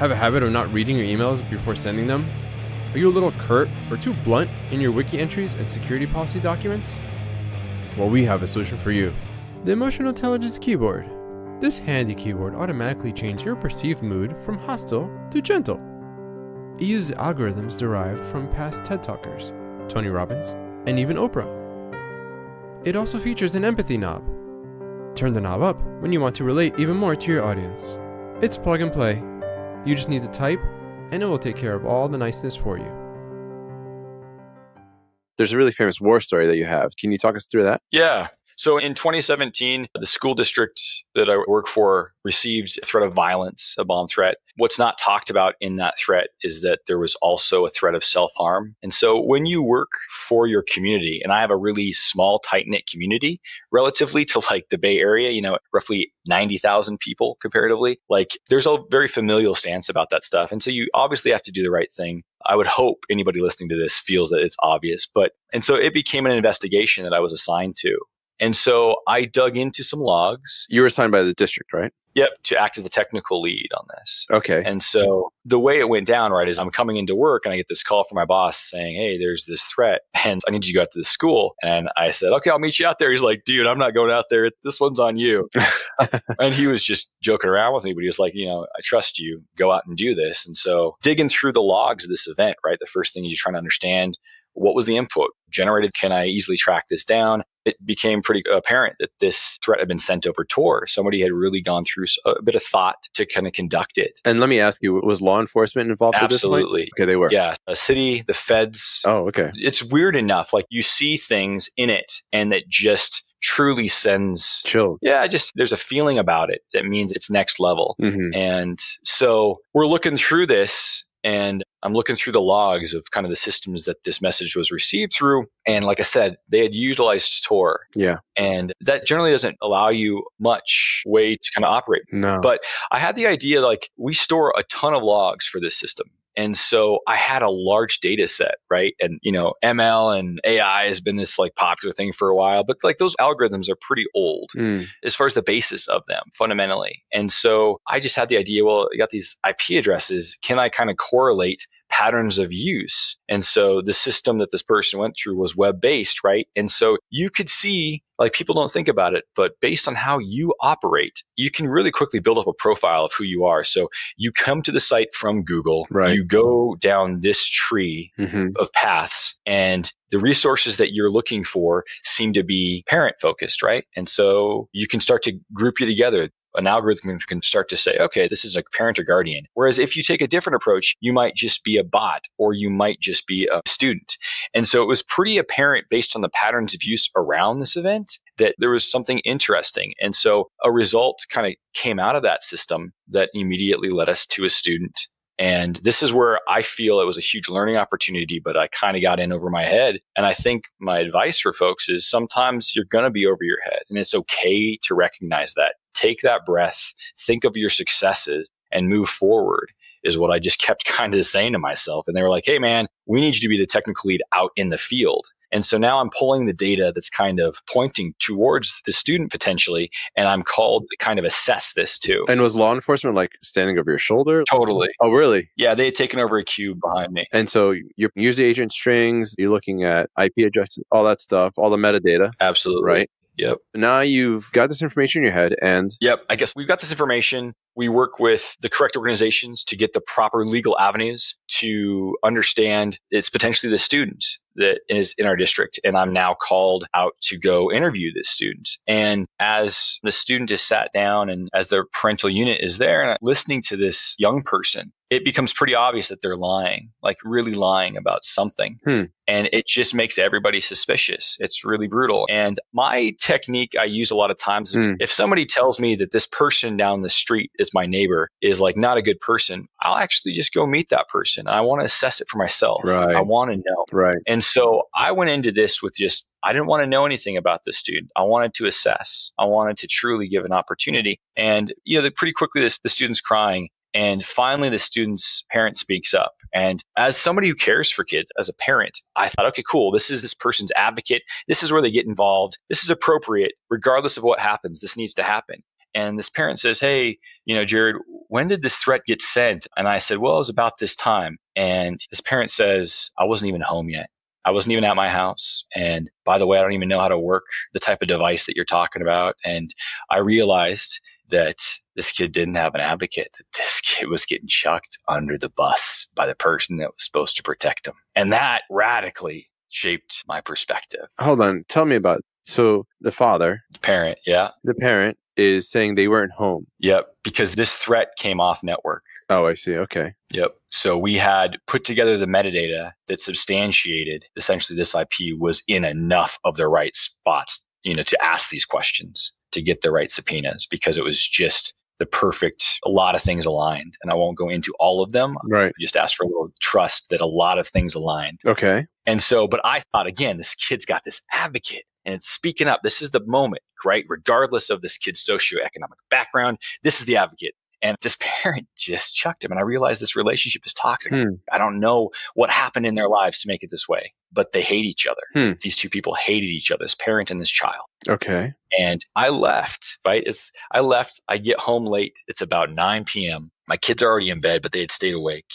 Have a habit of not reading your emails before sending them? Are you a little curt or too blunt in your wiki entries and security policy documents? Well, we have a solution for you. The Emotional Intelligence Keyboard. This handy keyboard automatically changes your perceived mood from hostile to gentle. It uses algorithms derived from past TED Talkers, Tony Robbins, and even Oprah. It also features an empathy knob. Turn the knob up when you want to relate even more to your audience. It's plug and play you just need to type, and it will take care of all the niceness for you. There's a really famous war story that you have. Can you talk us through that? Yeah. So in 2017, the school district that I work for received a threat of violence, a bomb threat. What's not talked about in that threat is that there was also a threat of self harm. And so when you work for your community, and I have a really small, tight knit community relatively to like the Bay Area, you know, roughly 90,000 people comparatively, like there's a very familial stance about that stuff. And so you obviously have to do the right thing. I would hope anybody listening to this feels that it's obvious. But, and so it became an investigation that I was assigned to. And so I dug into some logs. You were assigned by the district, right? Yep, to act as the technical lead on this. Okay. And so the way it went down, right, is I'm coming into work and I get this call from my boss saying, Hey, there's this threat and I need you to go out to the school. And I said, Okay, I'll meet you out there. He's like, Dude, I'm not going out there. This one's on you. and he was just joking around with me, but he was like, You know, I trust you. Go out and do this. And so digging through the logs of this event, right, the first thing you're trying to understand what was the input generated? Can I easily track this down? It became pretty apparent that this threat had been sent over Tor. Somebody had really gone through a bit of thought to kind of conduct it. And let me ask you, was law enforcement involved Absolutely. Okay, they were. Yeah. A city, the feds. Oh, okay. It's weird enough. Like you see things in it and that just truly sends chill. Yeah, just there's a feeling about it that means it's next level. Mm-hmm. And so we're looking through this and I'm looking through the logs of kind of the systems that this message was received through. And like I said, they had utilized Tor. Yeah. And that generally doesn't allow you much way to kind of operate. No. But I had the idea like we store a ton of logs for this system. And so I had a large data set, right? And, you know, ML and AI has been this like popular thing for a while, but like those algorithms are pretty old mm. as far as the basis of them fundamentally. And so I just had the idea, well, you got these IP addresses. Can I kind of correlate patterns of use. And so the system that this person went through was web based, right? And so you could see, like people don't think about it, but based on how you operate, you can really quickly build up a profile of who you are. So you come to the site from Google, right. you go down this tree mm-hmm. of paths, and the resources that you're looking for seem to be parent focused, right? And so you can start to group you together an algorithm can start to say, okay, this is a parent or guardian. Whereas if you take a different approach, you might just be a bot or you might just be a student. And so it was pretty apparent based on the patterns of use around this event that there was something interesting. And so a result kind of came out of that system that immediately led us to a student and this is where I feel it was a huge learning opportunity, but I kind of got in over my head. And I think my advice for folks is sometimes you're going to be over your head and it's okay to recognize that. Take that breath, think of your successes and move forward is what I just kept kind of saying to myself. And they were like, Hey man, we need you to be the technical lead out in the field. And so now I'm pulling the data that's kind of pointing towards the student potentially, and I'm called to kind of assess this too. And was law enforcement like standing over your shoulder? Totally. Oh, really? Yeah, they had taken over a cube behind me. And so you use user agent strings, you're looking at IP addresses, all that stuff, all the metadata, Absolutely. right? Yep. Now you've got this information in your head and Yep. I guess we've got this information. We work with the correct organizations to get the proper legal avenues to understand it's potentially the student that is in our district. And I'm now called out to go interview this student. And as the student is sat down and as their parental unit is there and listening to this young person, it becomes pretty obvious that they're lying, like really lying about something. Hmm. And it just makes everybody suspicious. It's really brutal. And my technique I use a lot of times Hmm. if somebody tells me that this person down the street is my neighbor, is like not a good person, I'll actually just go meet that person. I want to assess it for myself. Right. I want to know. right. And so I went into this with just, I didn't want to know anything about the student. I wanted to assess. I wanted to truly give an opportunity. And, you know, the, pretty quickly, this, the student's crying. And finally, the student's parent speaks up. And as somebody who cares for kids, as a parent, I thought, okay, cool. This is this person's advocate. This is where they get involved. This is appropriate, regardless of what happens. This needs to happen. And this parent says, Hey, you know, Jared, when did this threat get sent? And I said, Well, it was about this time. And this parent says, I wasn't even home yet. I wasn't even at my house. And by the way, I don't even know how to work the type of device that you're talking about. And I realized that this kid didn't have an advocate, that this kid was getting chucked under the bus by the person that was supposed to protect him. And that radically shaped my perspective. Hold on. Tell me about so the father, The parent, yeah. the parent is saying they weren't home. Yep. Because this threat came off network. Oh, I see. Okay. Yep. So we had put together the metadata that substantiated essentially this IP was in enough of the right spots, you know, to ask these questions to get the right subpoenas because it was just the perfect, a lot of things aligned. And I won't go into all of them. Right. I just ask for a little trust that a lot of things aligned. Okay. And so, but I thought again, this kid's got this advocate and it's speaking up. This is the moment, right? Regardless of this kid's socioeconomic background, this is the advocate. And this parent just chucked him. And I realized this relationship is toxic. Hmm. I don't know what happened in their lives to make it this way, but they hate each other. Hmm. These two people hated each other, this parent and this child. Okay. And I left, right? It's, I left. I get home late. It's about 9 p.m. My kids are already in bed, but they had stayed awake.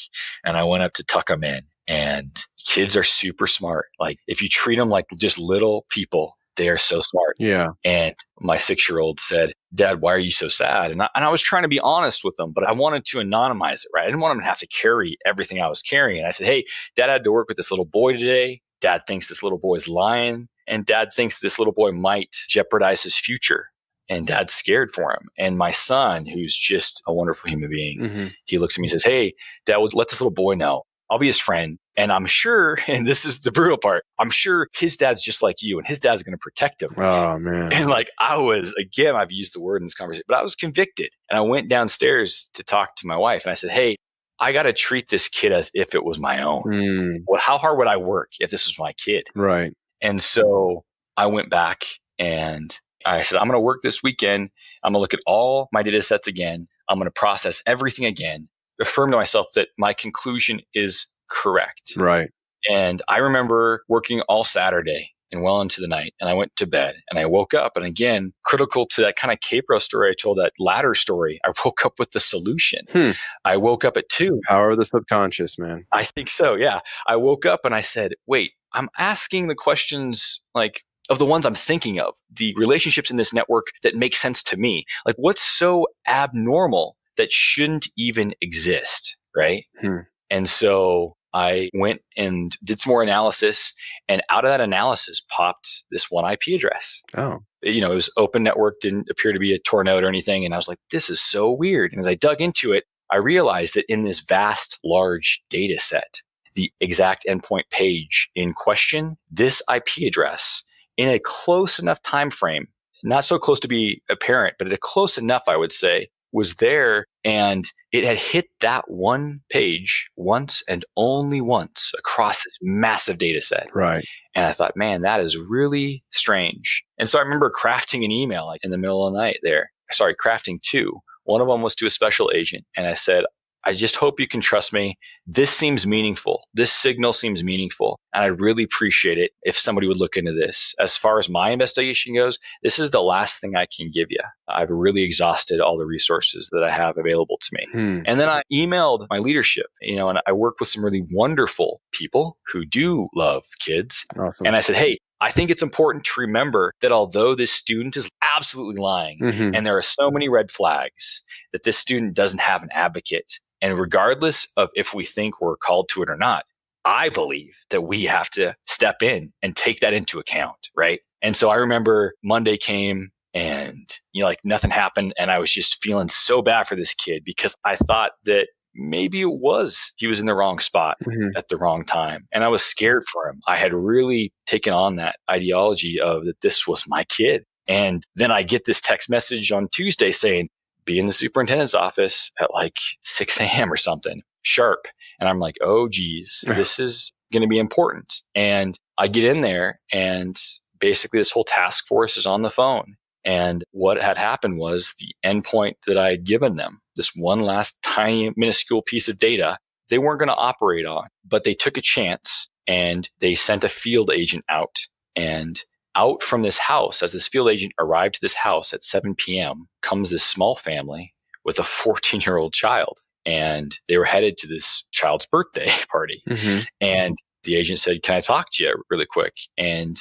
And I went up to tuck them in. And kids are super smart. Like if you treat them like just little people, they are so smart. Yeah. And my six year old said, Dad, why are you so sad? And I, and I was trying to be honest with them, but I wanted to anonymize it, right? I didn't want them to have to carry everything I was carrying. And I said, Hey, dad had to work with this little boy today. Dad thinks this little boy's lying. And dad thinks this little boy might jeopardize his future. And dad's scared for him. And my son, who's just a wonderful human being, hmm he looks at me and says, Hey, dad, would let this little boy know. I'll be his friend. And I'm sure, and this is the brutal part, I'm sure his dad's just like you and his dad's going to protect him. Oh man. And like I was, again, I've used the word in this conversation, but I was convicted. And I went downstairs to talk to my wife and I said, Hey, I got to treat this kid as if it was my own. Hmm. Well, how hard would I work if this was my kid? Right. And so I went back and I said, I'm going to work this weekend. I'm going to look at all my data sets again. I'm going to process everything again, affirm to myself that my conclusion is correct. Right. And I remember working all Saturday and well into the night. And I went to bed and I woke up. And again, critical to that kind of Capro story I told, that ladder story, I woke up with the solution. Hmm. I woke up at two. Power of the subconscious, man. I think so. Yeah. I woke up and I said, wait, I'm asking the questions like, of the ones I'm thinking of, the relationships in this network that make sense to me. Like, what's so abnormal that shouldn't even exist? Right. Hmm. And so I went and did some more analysis, and out of that analysis popped this one IP address. Oh. You know, it was open network, didn't appear to be a Tor node or anything. And I was like, this is so weird. And as I dug into it, I realized that in this vast, large data set, the exact endpoint page in question, this IP address in a close enough time frame, not so close to be apparent, but at a close enough, I would say, was there and it had hit that one page once and only once across this massive data set. Right. And I thought, man, that is really strange. And so I remember crafting an email like in the middle of the night there. Sorry, crafting two. One of them was to a special agent. And I said, I just hope you can trust me. This seems meaningful. This signal seems meaningful. And I'd really appreciate it if somebody would look into this. As far as my investigation goes, this is the last thing I can give you. I've really exhausted all the resources that I have available to me. Hmm. And then I emailed my leadership, you know, and I worked with some really wonderful people who do love kids. Awesome. And I said, hey, I think it's important to remember that although this student is absolutely lying Mhm. and there are so many red flags, that this student doesn't have an advocate. And regardless of if we think we're called to it or not, I believe that we have to step in and take that into account. Right. And so I remember Monday came and, you know, like nothing happened. And I was just feeling so bad for this kid because I thought that maybe it was he was in the wrong spot Mhm. at the wrong time. And I was scared for him. I had really taken on that ideology of that this was my kid. And then I get this text message on Tuesday saying, be in the superintendent's office at like 6 a.m. or something sharp. And I'm like, oh, geez, this is going to be important. And I get in there and basically this whole task force is on the phone. And what had happened was the endpoint that I had given them, this one last tiny minuscule piece of data, they weren't going to operate on, but they took a chance and they sent a field agent out. And out from this house, as this field agent arrived to this house at 7 p.m., comes this small family with a 14 year old child. And they were headed to this child's birthday party. Mhm. And the agent said, Can I talk to you really quick? And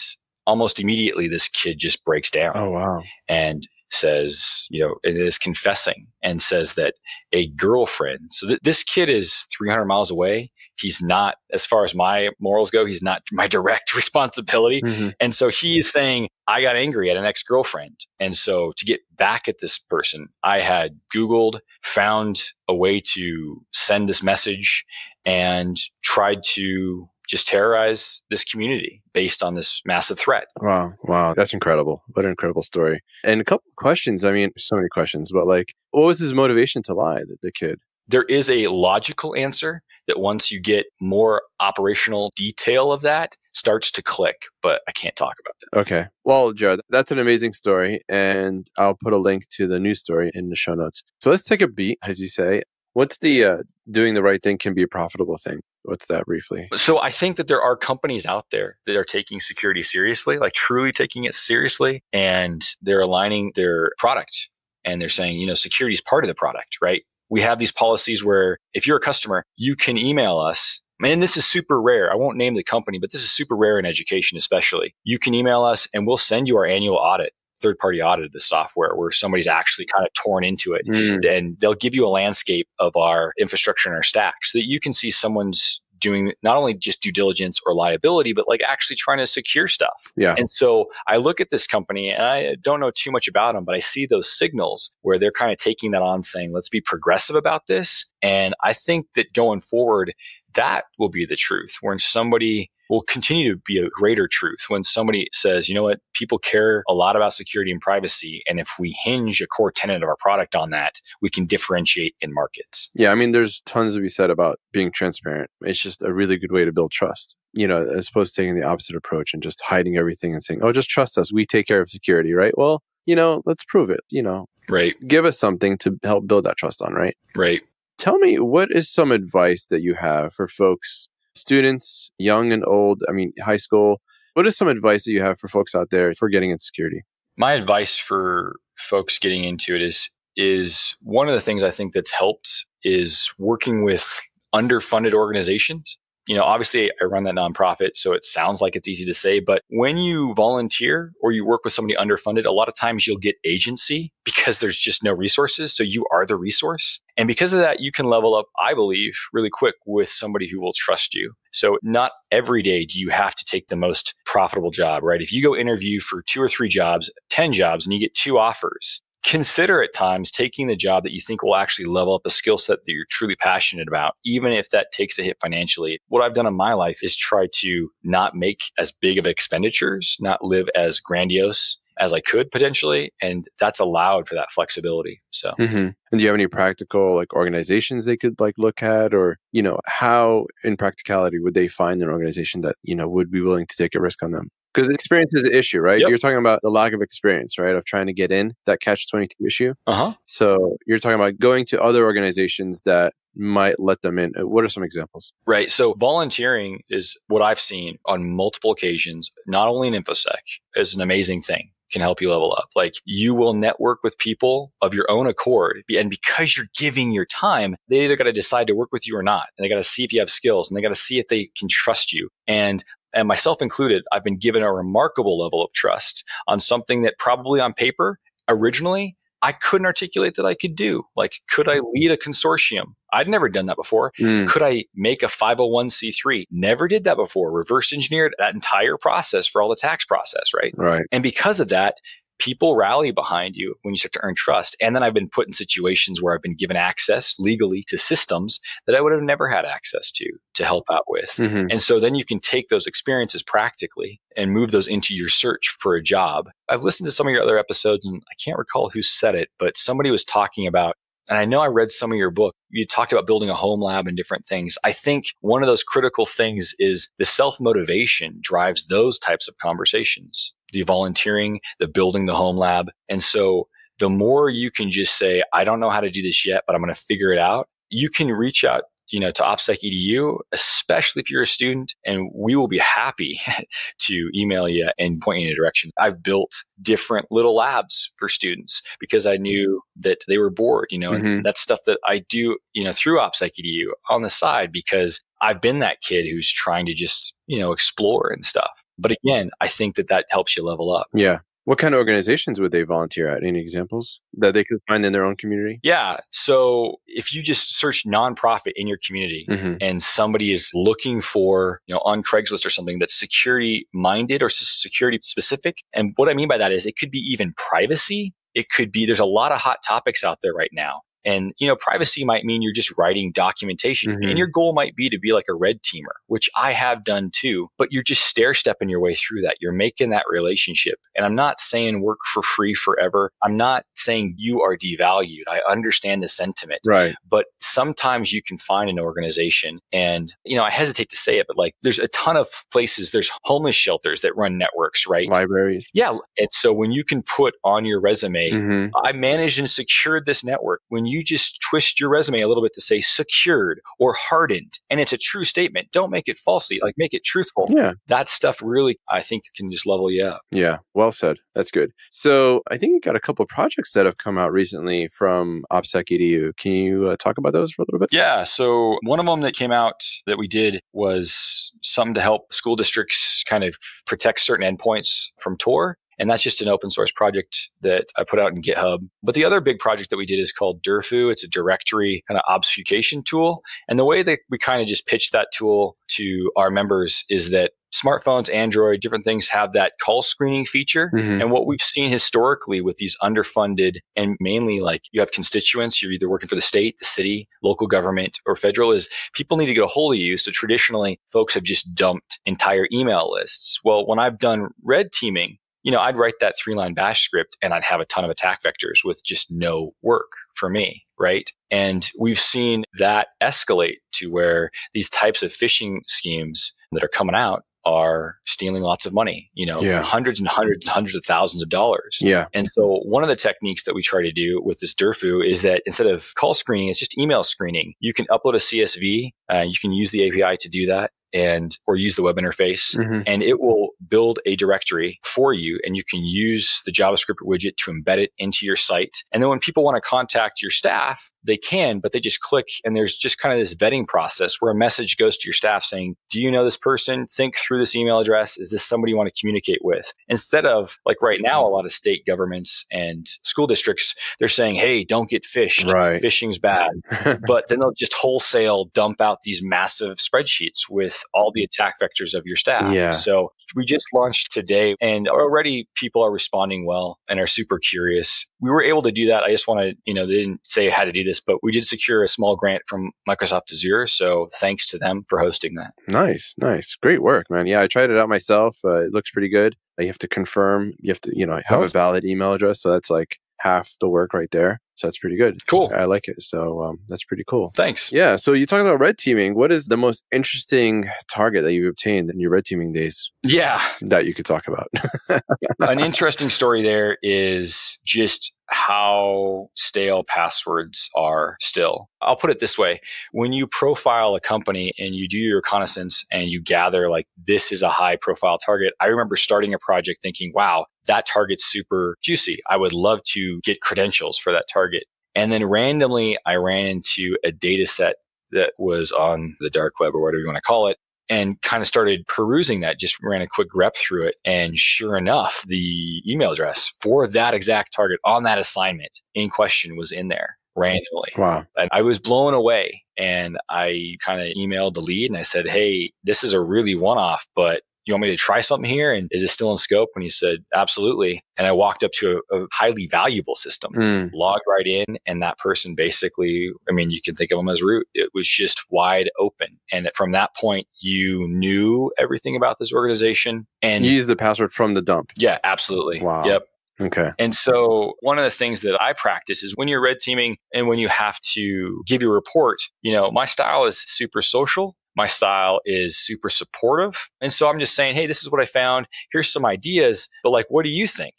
almost immediately, this kid just breaks down Oh wow. and says, you know, and is confessing and says that a girlfriend, so th- this kid is 300 miles away. He's not, as far as my morals go, he's not my direct responsibility. Mhm. And so he's saying, I got angry at an ex girlfriend. And so to get back at this person, I had Googled, found a way to send this message and tried to just terrorize this community based on this massive threat. Wow. Wow. That's incredible. What an incredible story. And a couple of questions. I mean, so many questions, but like, what was his motivation to lie, the, the kid? There is a logical answer that once you get more operational detail of that starts to click, but I can't talk about that. Okay. Well, Joe, that's an amazing story. And I'll put a link to the news story in the show notes. So let's take a beat, as you say. What's the uh, doing the right thing can be a profitable thing? What's that briefly? So I think that there are companies out there that are taking security seriously, like truly taking it seriously, and they're aligning their product and they're saying, you know, security is part of the product, right? We have these policies where if you're a customer, you can email us. And this is super rare. I won't name the company, but this is super rare in education, especially. You can email us and we'll send you our annual audit, third party audit of the software where somebody's actually kind of torn into it Mm, and they'll give you a landscape of our infrastructure and our stack so that you can see someone's doing not only just due diligence or liability, but like actually trying to secure stuff. Yeah. And so I look at this company and I don't know too much about them, but I see those signals where they're kind of taking that on saying, let's be progressive about this. And I think that going forward, that will be the truth when somebody will continue to be a greater truth when somebody says, you know what, people care a lot about security and privacy. And if we hinge a core tenet of our product on that, we can differentiate in markets. Yeah. I mean, there's tons to be said about being transparent. It's just a really good way to build trust, you know, as opposed to taking the opposite approach and just hiding everything and saying, oh, just trust us. We take care of security, right? Well, you know, let's prove it. You know, Right, give us something to help build that trust on, right? right. Tell me, what is some advice that you have for folks, students, young and old? I mean, high school. What is some advice that you have for folks out there for getting into security? My advice for folks getting into it is is one of the things I think that's helped is working with underfunded organizations. You know, obviously I run that nonprofit, so it sounds like it's easy to say, but when you volunteer or you work with somebody underfunded, a lot of times you'll get agency because there's just no resources. So you are the resource. And because of that, you can level up, I believe, really quick with somebody who will trust you. So not every day do you have to take the most profitable job, right? If you go interview for two or three jobs, 10 jobs, and you get two offers, consider at times taking the job that you think will actually level up a skill set that you're truly passionate about, even if that takes a hit financially. What I've done in my life is try to not make as big of expenditures, not live as grandiose as I could potentially. And that's allowed for that flexibility. So Mm-hmm. And do you have any practical like organizations they could like look at, or you know, how in practicality would they find an organization that you know would be willing to take a risk on them? Because experience is an issue, right? Yep. You're talking about the lack of experience, right? Of trying to get in that catch twenty two issue. uh huh. So you're talking about going to other organizations that might let them in? Uh, What are some examples? Right. So volunteering is what I've seen on multiple occasions, not only in InfoSec, is an amazing thing. Can help you level up. Like you will network with people of your own accord. And because you're giving your time, they either got to decide to work with you or not. And they got to see if you have skills and they got to see if they can trust you. And and myself included, I've been given a remarkable level of trust on something that probably on paper originally I couldn't articulate that I could do. Like, could I lead a consortium? I'd never done that before. Mm, Could I make a 501c3? Never did that before. Reverse engineered that entire process for all the tax process, right? right. And because of that, people rally behind you when you start to earn trust. And then I've been put in situations where I've been given access legally to systems that I would have never had access to to help out with. hmm And so then you can take those experiences practically and move those into your search for a job. I've listened to some of your other episodes and I can't recall who said it, but somebody was talking about, and I know I read some of your book. You talked about building a home lab and different things. I think one of those critical things is the self motivation drives those types of conversations, the volunteering, the building the home lab. And so the more you can just say, I don't know how to do this yet, but I'm going to figure it out. You can reach out you know, to OPSEC EDU, especially if you're a student, and we will be happy to email you and point you in a direction. I've built different little labs for students because I knew that they were bored, you know, Mhm. and that's stuff that I do, you know, through OPSEC EDU on the side because I've been that kid who's trying to just, you know, explore and stuff. But again, I think that that helps you level up. Yeah. What kind of organizations would they volunteer at? Any examples that they could find in their own community? Yeah. So if you just search nonprofit in your community, hmm and somebody is looking for, you know, on Craigslist or something that's security minded or security specific. And what I mean by that is it could be even privacy. It could be, there's a lot of hot topics out there right now. And, you know, privacy might mean you're just writing documentation Mhm. and your goal might be to be like a red teamer, which I have done too, but you're just stair stepping your way through that. You're making that relationship. And I'm not saying work for free forever. I'm not saying you are devalued. I understand the sentiment Right. but sometimes you can find an organization and you know i hesitate to say it but like there's a ton of places there's homeless shelters that run networks right Libraries. yeah and so when you can put on your resume hmm I managed and secured this network. When you just twist your resume a little bit to say secured or hardened, and it's a true statement, don't make it falsely, like make it truthful. Yeah. That stuff really, I think, can just level you up. Yeah. Well said. That's good. So I think you got a couple of projects that have come out recently from OPSEC EDU. Can you uh, talk about those for a little bit? Yeah. So one of them that came out that we did was something to help school districts kind of protect certain endpoints from Tor. And that's just an open source project that I put out in GitHub. But the other big project that we did is called Durfu. It's a directory kind of obfuscation tool. And the way that we kind of just pitched that tool to our members is that smartphones, Android, different things have that call screening feature. Mhm. And what we've seen historically with these underfunded and mainly like you have constituents, you're either working for the state, the city, local government, or federal, is people need to get a hold of you. So traditionally, folks have just dumped entire email lists. Well, when I've done red teaming, you know, I'd write that three line bash script and I'd have a ton of attack vectors with just no work for me. Right. And we've seen that escalate to where these types of phishing schemes that are coming out are stealing lots of money, you know, Yeah. hundreds and hundreds and hundreds of thousands of dollars. Yeah. And so one of the techniques that we try to do with this Durfu is that instead of call screening, it's just email screening. You can upload a CSV, uh, you can use the API to do that and or use the web interface Mhm. and it will build a directory for you and you can use the JavaScript widget to embed it into your site. And then when people want to contact your staff, they can, but they just click and there's just kind of this vetting process where a message goes to your staff saying, "Do you know this person? Think through this email address. Is this somebody you want to communicate with?" Instead of like right now a lot of state governments and school districts, they're saying, "Hey, don't get phished. Right. Phishing's bad." but then they'll just wholesale dump out these massive spreadsheets with all the attack vectors of your staff. Yeah. So we just launched today and already people are responding well and are super curious. We were able to do that. I just want to, you know, they didn't say how to do this, but we did secure a small grant from Microsoft Azure. So thanks to them for hosting that. Nice, nice, great work, man. Yeah, I tried it out myself. Uh, it looks pretty good. You have to confirm. You have to, you know, have a valid email address. So that's like half the work right there. So that's pretty good. Cool. I like it. So um, that's pretty cool. Thanks. Yeah. So you talked about red teaming. What is the most interesting target that you've obtained in your red teaming days Yeah. that you could talk about? An interesting story there is just how stale passwords are still. I'll put it this way when you profile a company and you do your reconnaissance and you gather, like, this is a high profile target, I remember starting a project thinking, wow, that target's super juicy. I would love to get credentials for that target. And then randomly, I ran into a data set that was on the dark web or whatever you want to call it and kind of started perusing that, just ran a quick grep through it. And sure enough, the email address for that exact target on that assignment in question was in there randomly. wow. And I was blown away. And I kind of emailed the lead and I said, Hey, this is a really one off, but you want me to try something here? And is it still in scope? And he said, absolutely. And I walked up to a, a highly valuable system, Mm. logged right in. And that person basically, I mean, you can think of them as root. It was just wide open. And from that point, you knew everything about this organization. And You use the password from the dump. yeah, absolutely. Wow. Yep. Okay. And so one of the things that I practice is when you're red teaming and when you have to give your report, you know, my style is super social. My style is super supportive. And so I'm just saying, hey, this is what I found. Here's some ideas, but like, what do you think?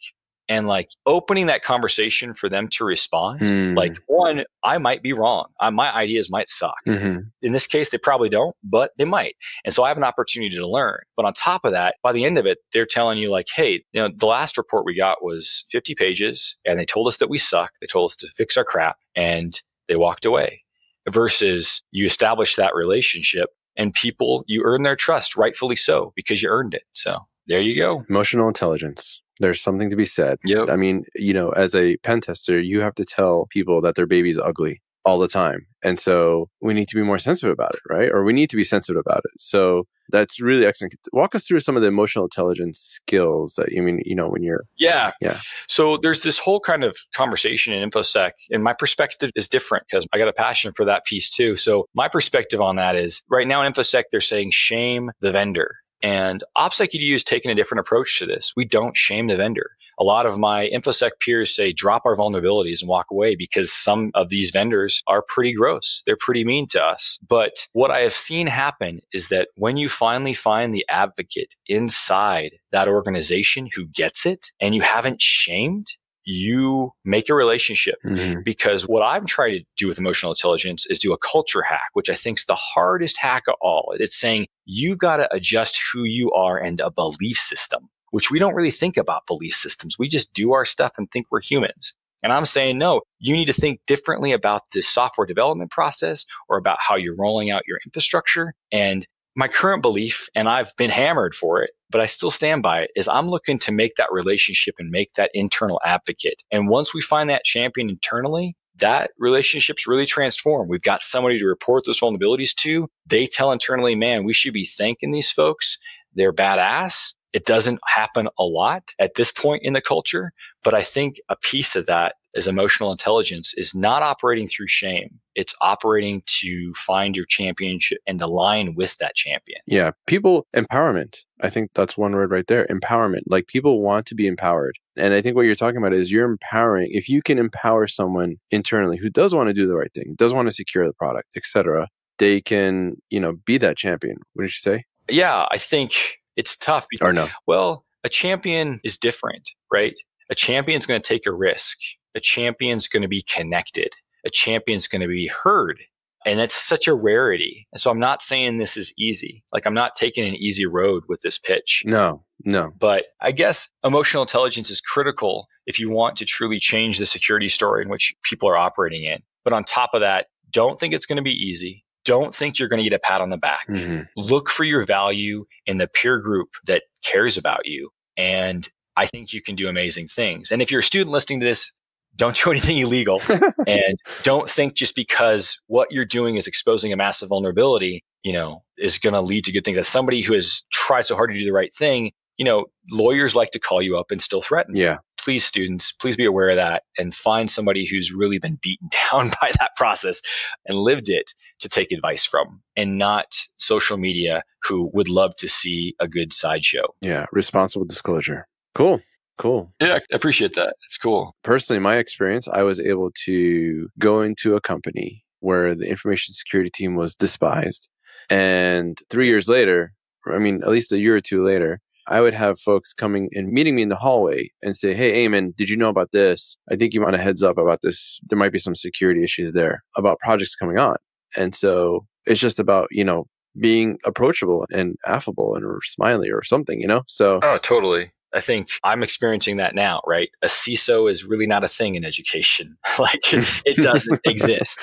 And like opening that conversation for them to respond. Mm. Like, one, I might be wrong. I, my ideas might suck. Mhm. In this case, they probably don't, but they might. And so I have an opportunity to learn. But on top of that, by the end of it, they're telling you, like, hey, you know, the last report we got was 50 pages and they told us that we suck. They told us to fix our crap and they walked away. Versus you establish that relationship and people, you earn their trust, rightfully so, because you earned it. So there you go. Emotional intelligence. There's something to be said. Yep. I mean, you know, as a pen tester, you have to tell people that their baby's ugly all the time. And so we need to be more sensitive about it, right? Or we need to be sensitive about it. So that's really excellent. Walk us through some of the emotional intelligence skills that you mean, you know, when you're Yeah. Yeah. So there's this whole kind of conversation in InfoSec, and my perspective is different because I got a passion for that piece too. So my perspective on that is right now in InfoSec, they're saying shame the vendor. And OPSEC EDU is taking a different approach to this. We don't shame the vendor. A lot of my InfoSec peers say drop our vulnerabilities and walk away because some of these vendors are pretty gross. They're pretty mean to us. But what I have seen happen is that when you finally find the advocate inside that organization who gets it and you haven't shamed, you make a relationship Mhm. because what I'm trying to do with emotional intelligence is do a culture hack, which I think is the hardest hack of all. It's saying you got to adjust who you are and a belief system, which we don't really think about belief systems. We just do our stuff and think we're humans. And I'm saying, no, you need to think differently about the software development process or about how you're rolling out your infrastructure. And my current belief, and I've been hammered for it, but I still stand by it, is I'm looking to make that relationship and make that internal advocate. And once we find that champion internally, that relationship's really transformed. We've got somebody to report those vulnerabilities to. They tell internally, man, we should be thanking these folks. They're badass. It doesn't happen a lot at this point in the culture, but I think a piece of that is emotional intelligence is not operating through shame. It's operating to find your championship and align with that champion. Yeah. People empowerment. I think that's one word right there. Empowerment. Like people want to be empowered. And I think what you're talking about is you're empowering. If you can empower someone internally who does want to do the right thing, does want to secure the product, etc., they can, you know, be that champion. What did you say? Yeah, I think it's tough. because- Or no? Well, a champion is different, right? A champion's going to take a risk. A champion's going to be connected. A champion's going to be heard. And that's such a rarity. And so I'm not saying this is easy. Like I'm not taking an easy road with this pitch. No, no. But I guess emotional intelligence is critical if you want to truly change the security story in which people are operating in. But on top of that, don't think it's going to be easy. Don't think you're going to get a pat on the back Mhm. look for your value in the peer group that cares about you. And I think you can do amazing things. And if you're a student listening to this, don't do anything illegal and don't think just because what you're doing is exposing a massive vulnerability, you know, is going to lead to good things. As somebody who has tried so hard to do the right thing, you know, lawyers like to call you up and still threaten Yeah. please students please be aware of that and find somebody who's really been beaten down by that process and lived it to take advice from and not social media who would love to see a good sideshow Yeah. Responsible disclosure. Cool. cool. Yeah, I appreciate that. It's cool. Personally, my experience, I was able to go into a company where the information security team was despised. And three years later, I mean, at least a year or two later, I would have folks coming and meeting me in the hallway and say, Hey, Ayman, did you know about this? I think you want a heads up about this. There might be some security issues there about projects coming on. And so it's just about, you know, being approachable and affable and or smiley or something, you know? So, oh, totally. I think I'm experiencing that now, right? A CISO is really not a thing in education. like it doesn't exist.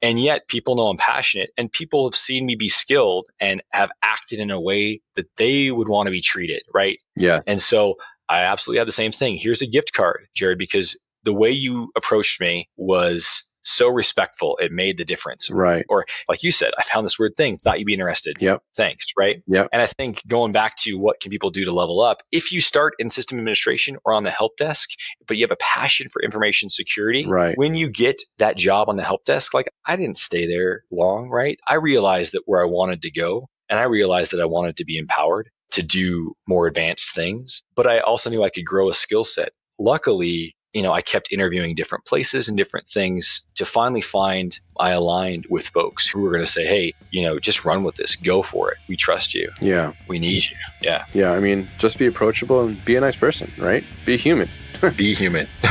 And yet people know I'm passionate and people have seen me be skilled and have acted in a way that they would want to be treated, right? Yeah. And so I absolutely have the same thing. Here's a gift card, Jared, because the way you approached me was so respectful, it made the difference. Right. Or like you said, I found this weird thing. Thought you'd be interested. Yep. Thanks. Right. Yep. And I think going back to what can people do to level up, if you start in system administration or on the help desk, but you have a passion for information security, right. when you get that job on the help desk, like I didn't stay there long, right? I realized that where I wanted to go and I realized that I wanted to be empowered to do more advanced things, but I also knew I could grow a skill set. Luckily, you know, I kept interviewing different places and different things to finally find I aligned with folks who were going to say, hey, you know, just run with this, go for it. We trust you. Yeah. We need you. Yeah. Yeah. I mean, just be approachable and be a nice person, right? Be human. be human.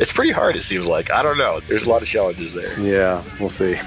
it's pretty hard, it seems like. I don't know. There's a lot of challenges there. Yeah, we'll see.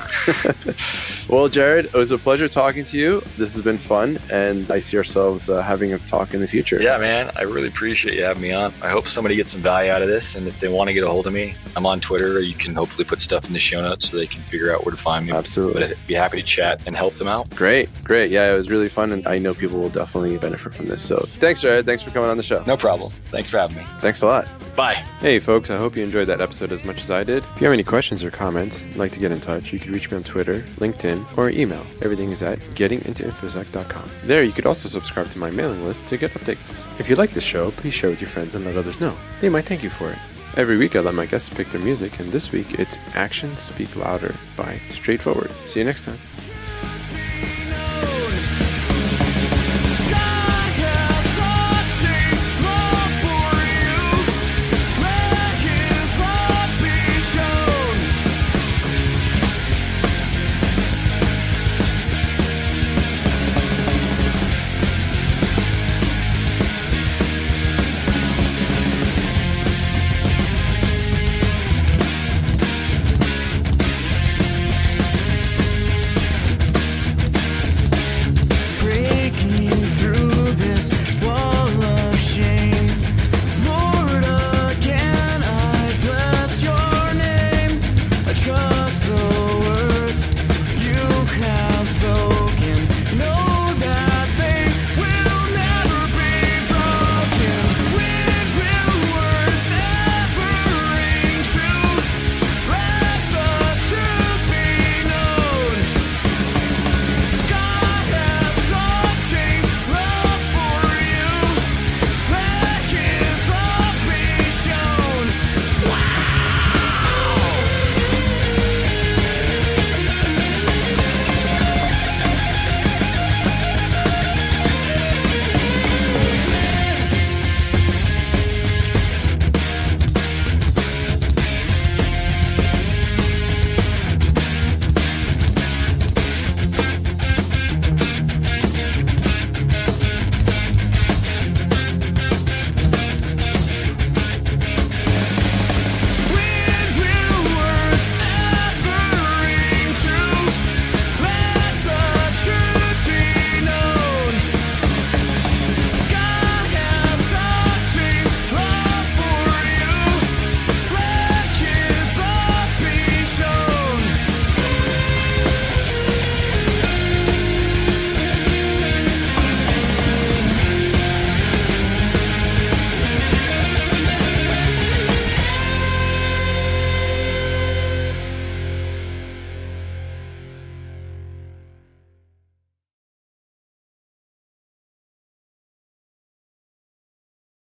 well, Jared, it was a pleasure talking to you. This has been fun, and I see ourselves uh, having a talk in the future. Yeah, man. I really appreciate you having me on. I hope somebody gets some value out of this. And if they want to get a hold of me, I'm on Twitter. You can hopefully put stuff in the show notes so they can figure out where to find me. Absolutely. But I'd be happy to chat and help them out. Great, great. Yeah, it was really fun, and I know people will definitely benefit from this. So thanks, Jared. Thanks for coming on the show. No problem. Thanks for having me. Thanks a lot. Bye. Hey, folks, I hope you enjoyed that episode as much as I did. If you have any questions or comments, like to get in touch, you can reach me on Twitter, LinkedIn, or email. Everything is at gettingintoinfosec.com. There, you could also subscribe to my mailing list to get updates. If you like the show, please share with your friends and let others know. They might thank you for it. Every week, I let my guests pick their music, and this week it's Actions Speak Louder by Straightforward. See you next time.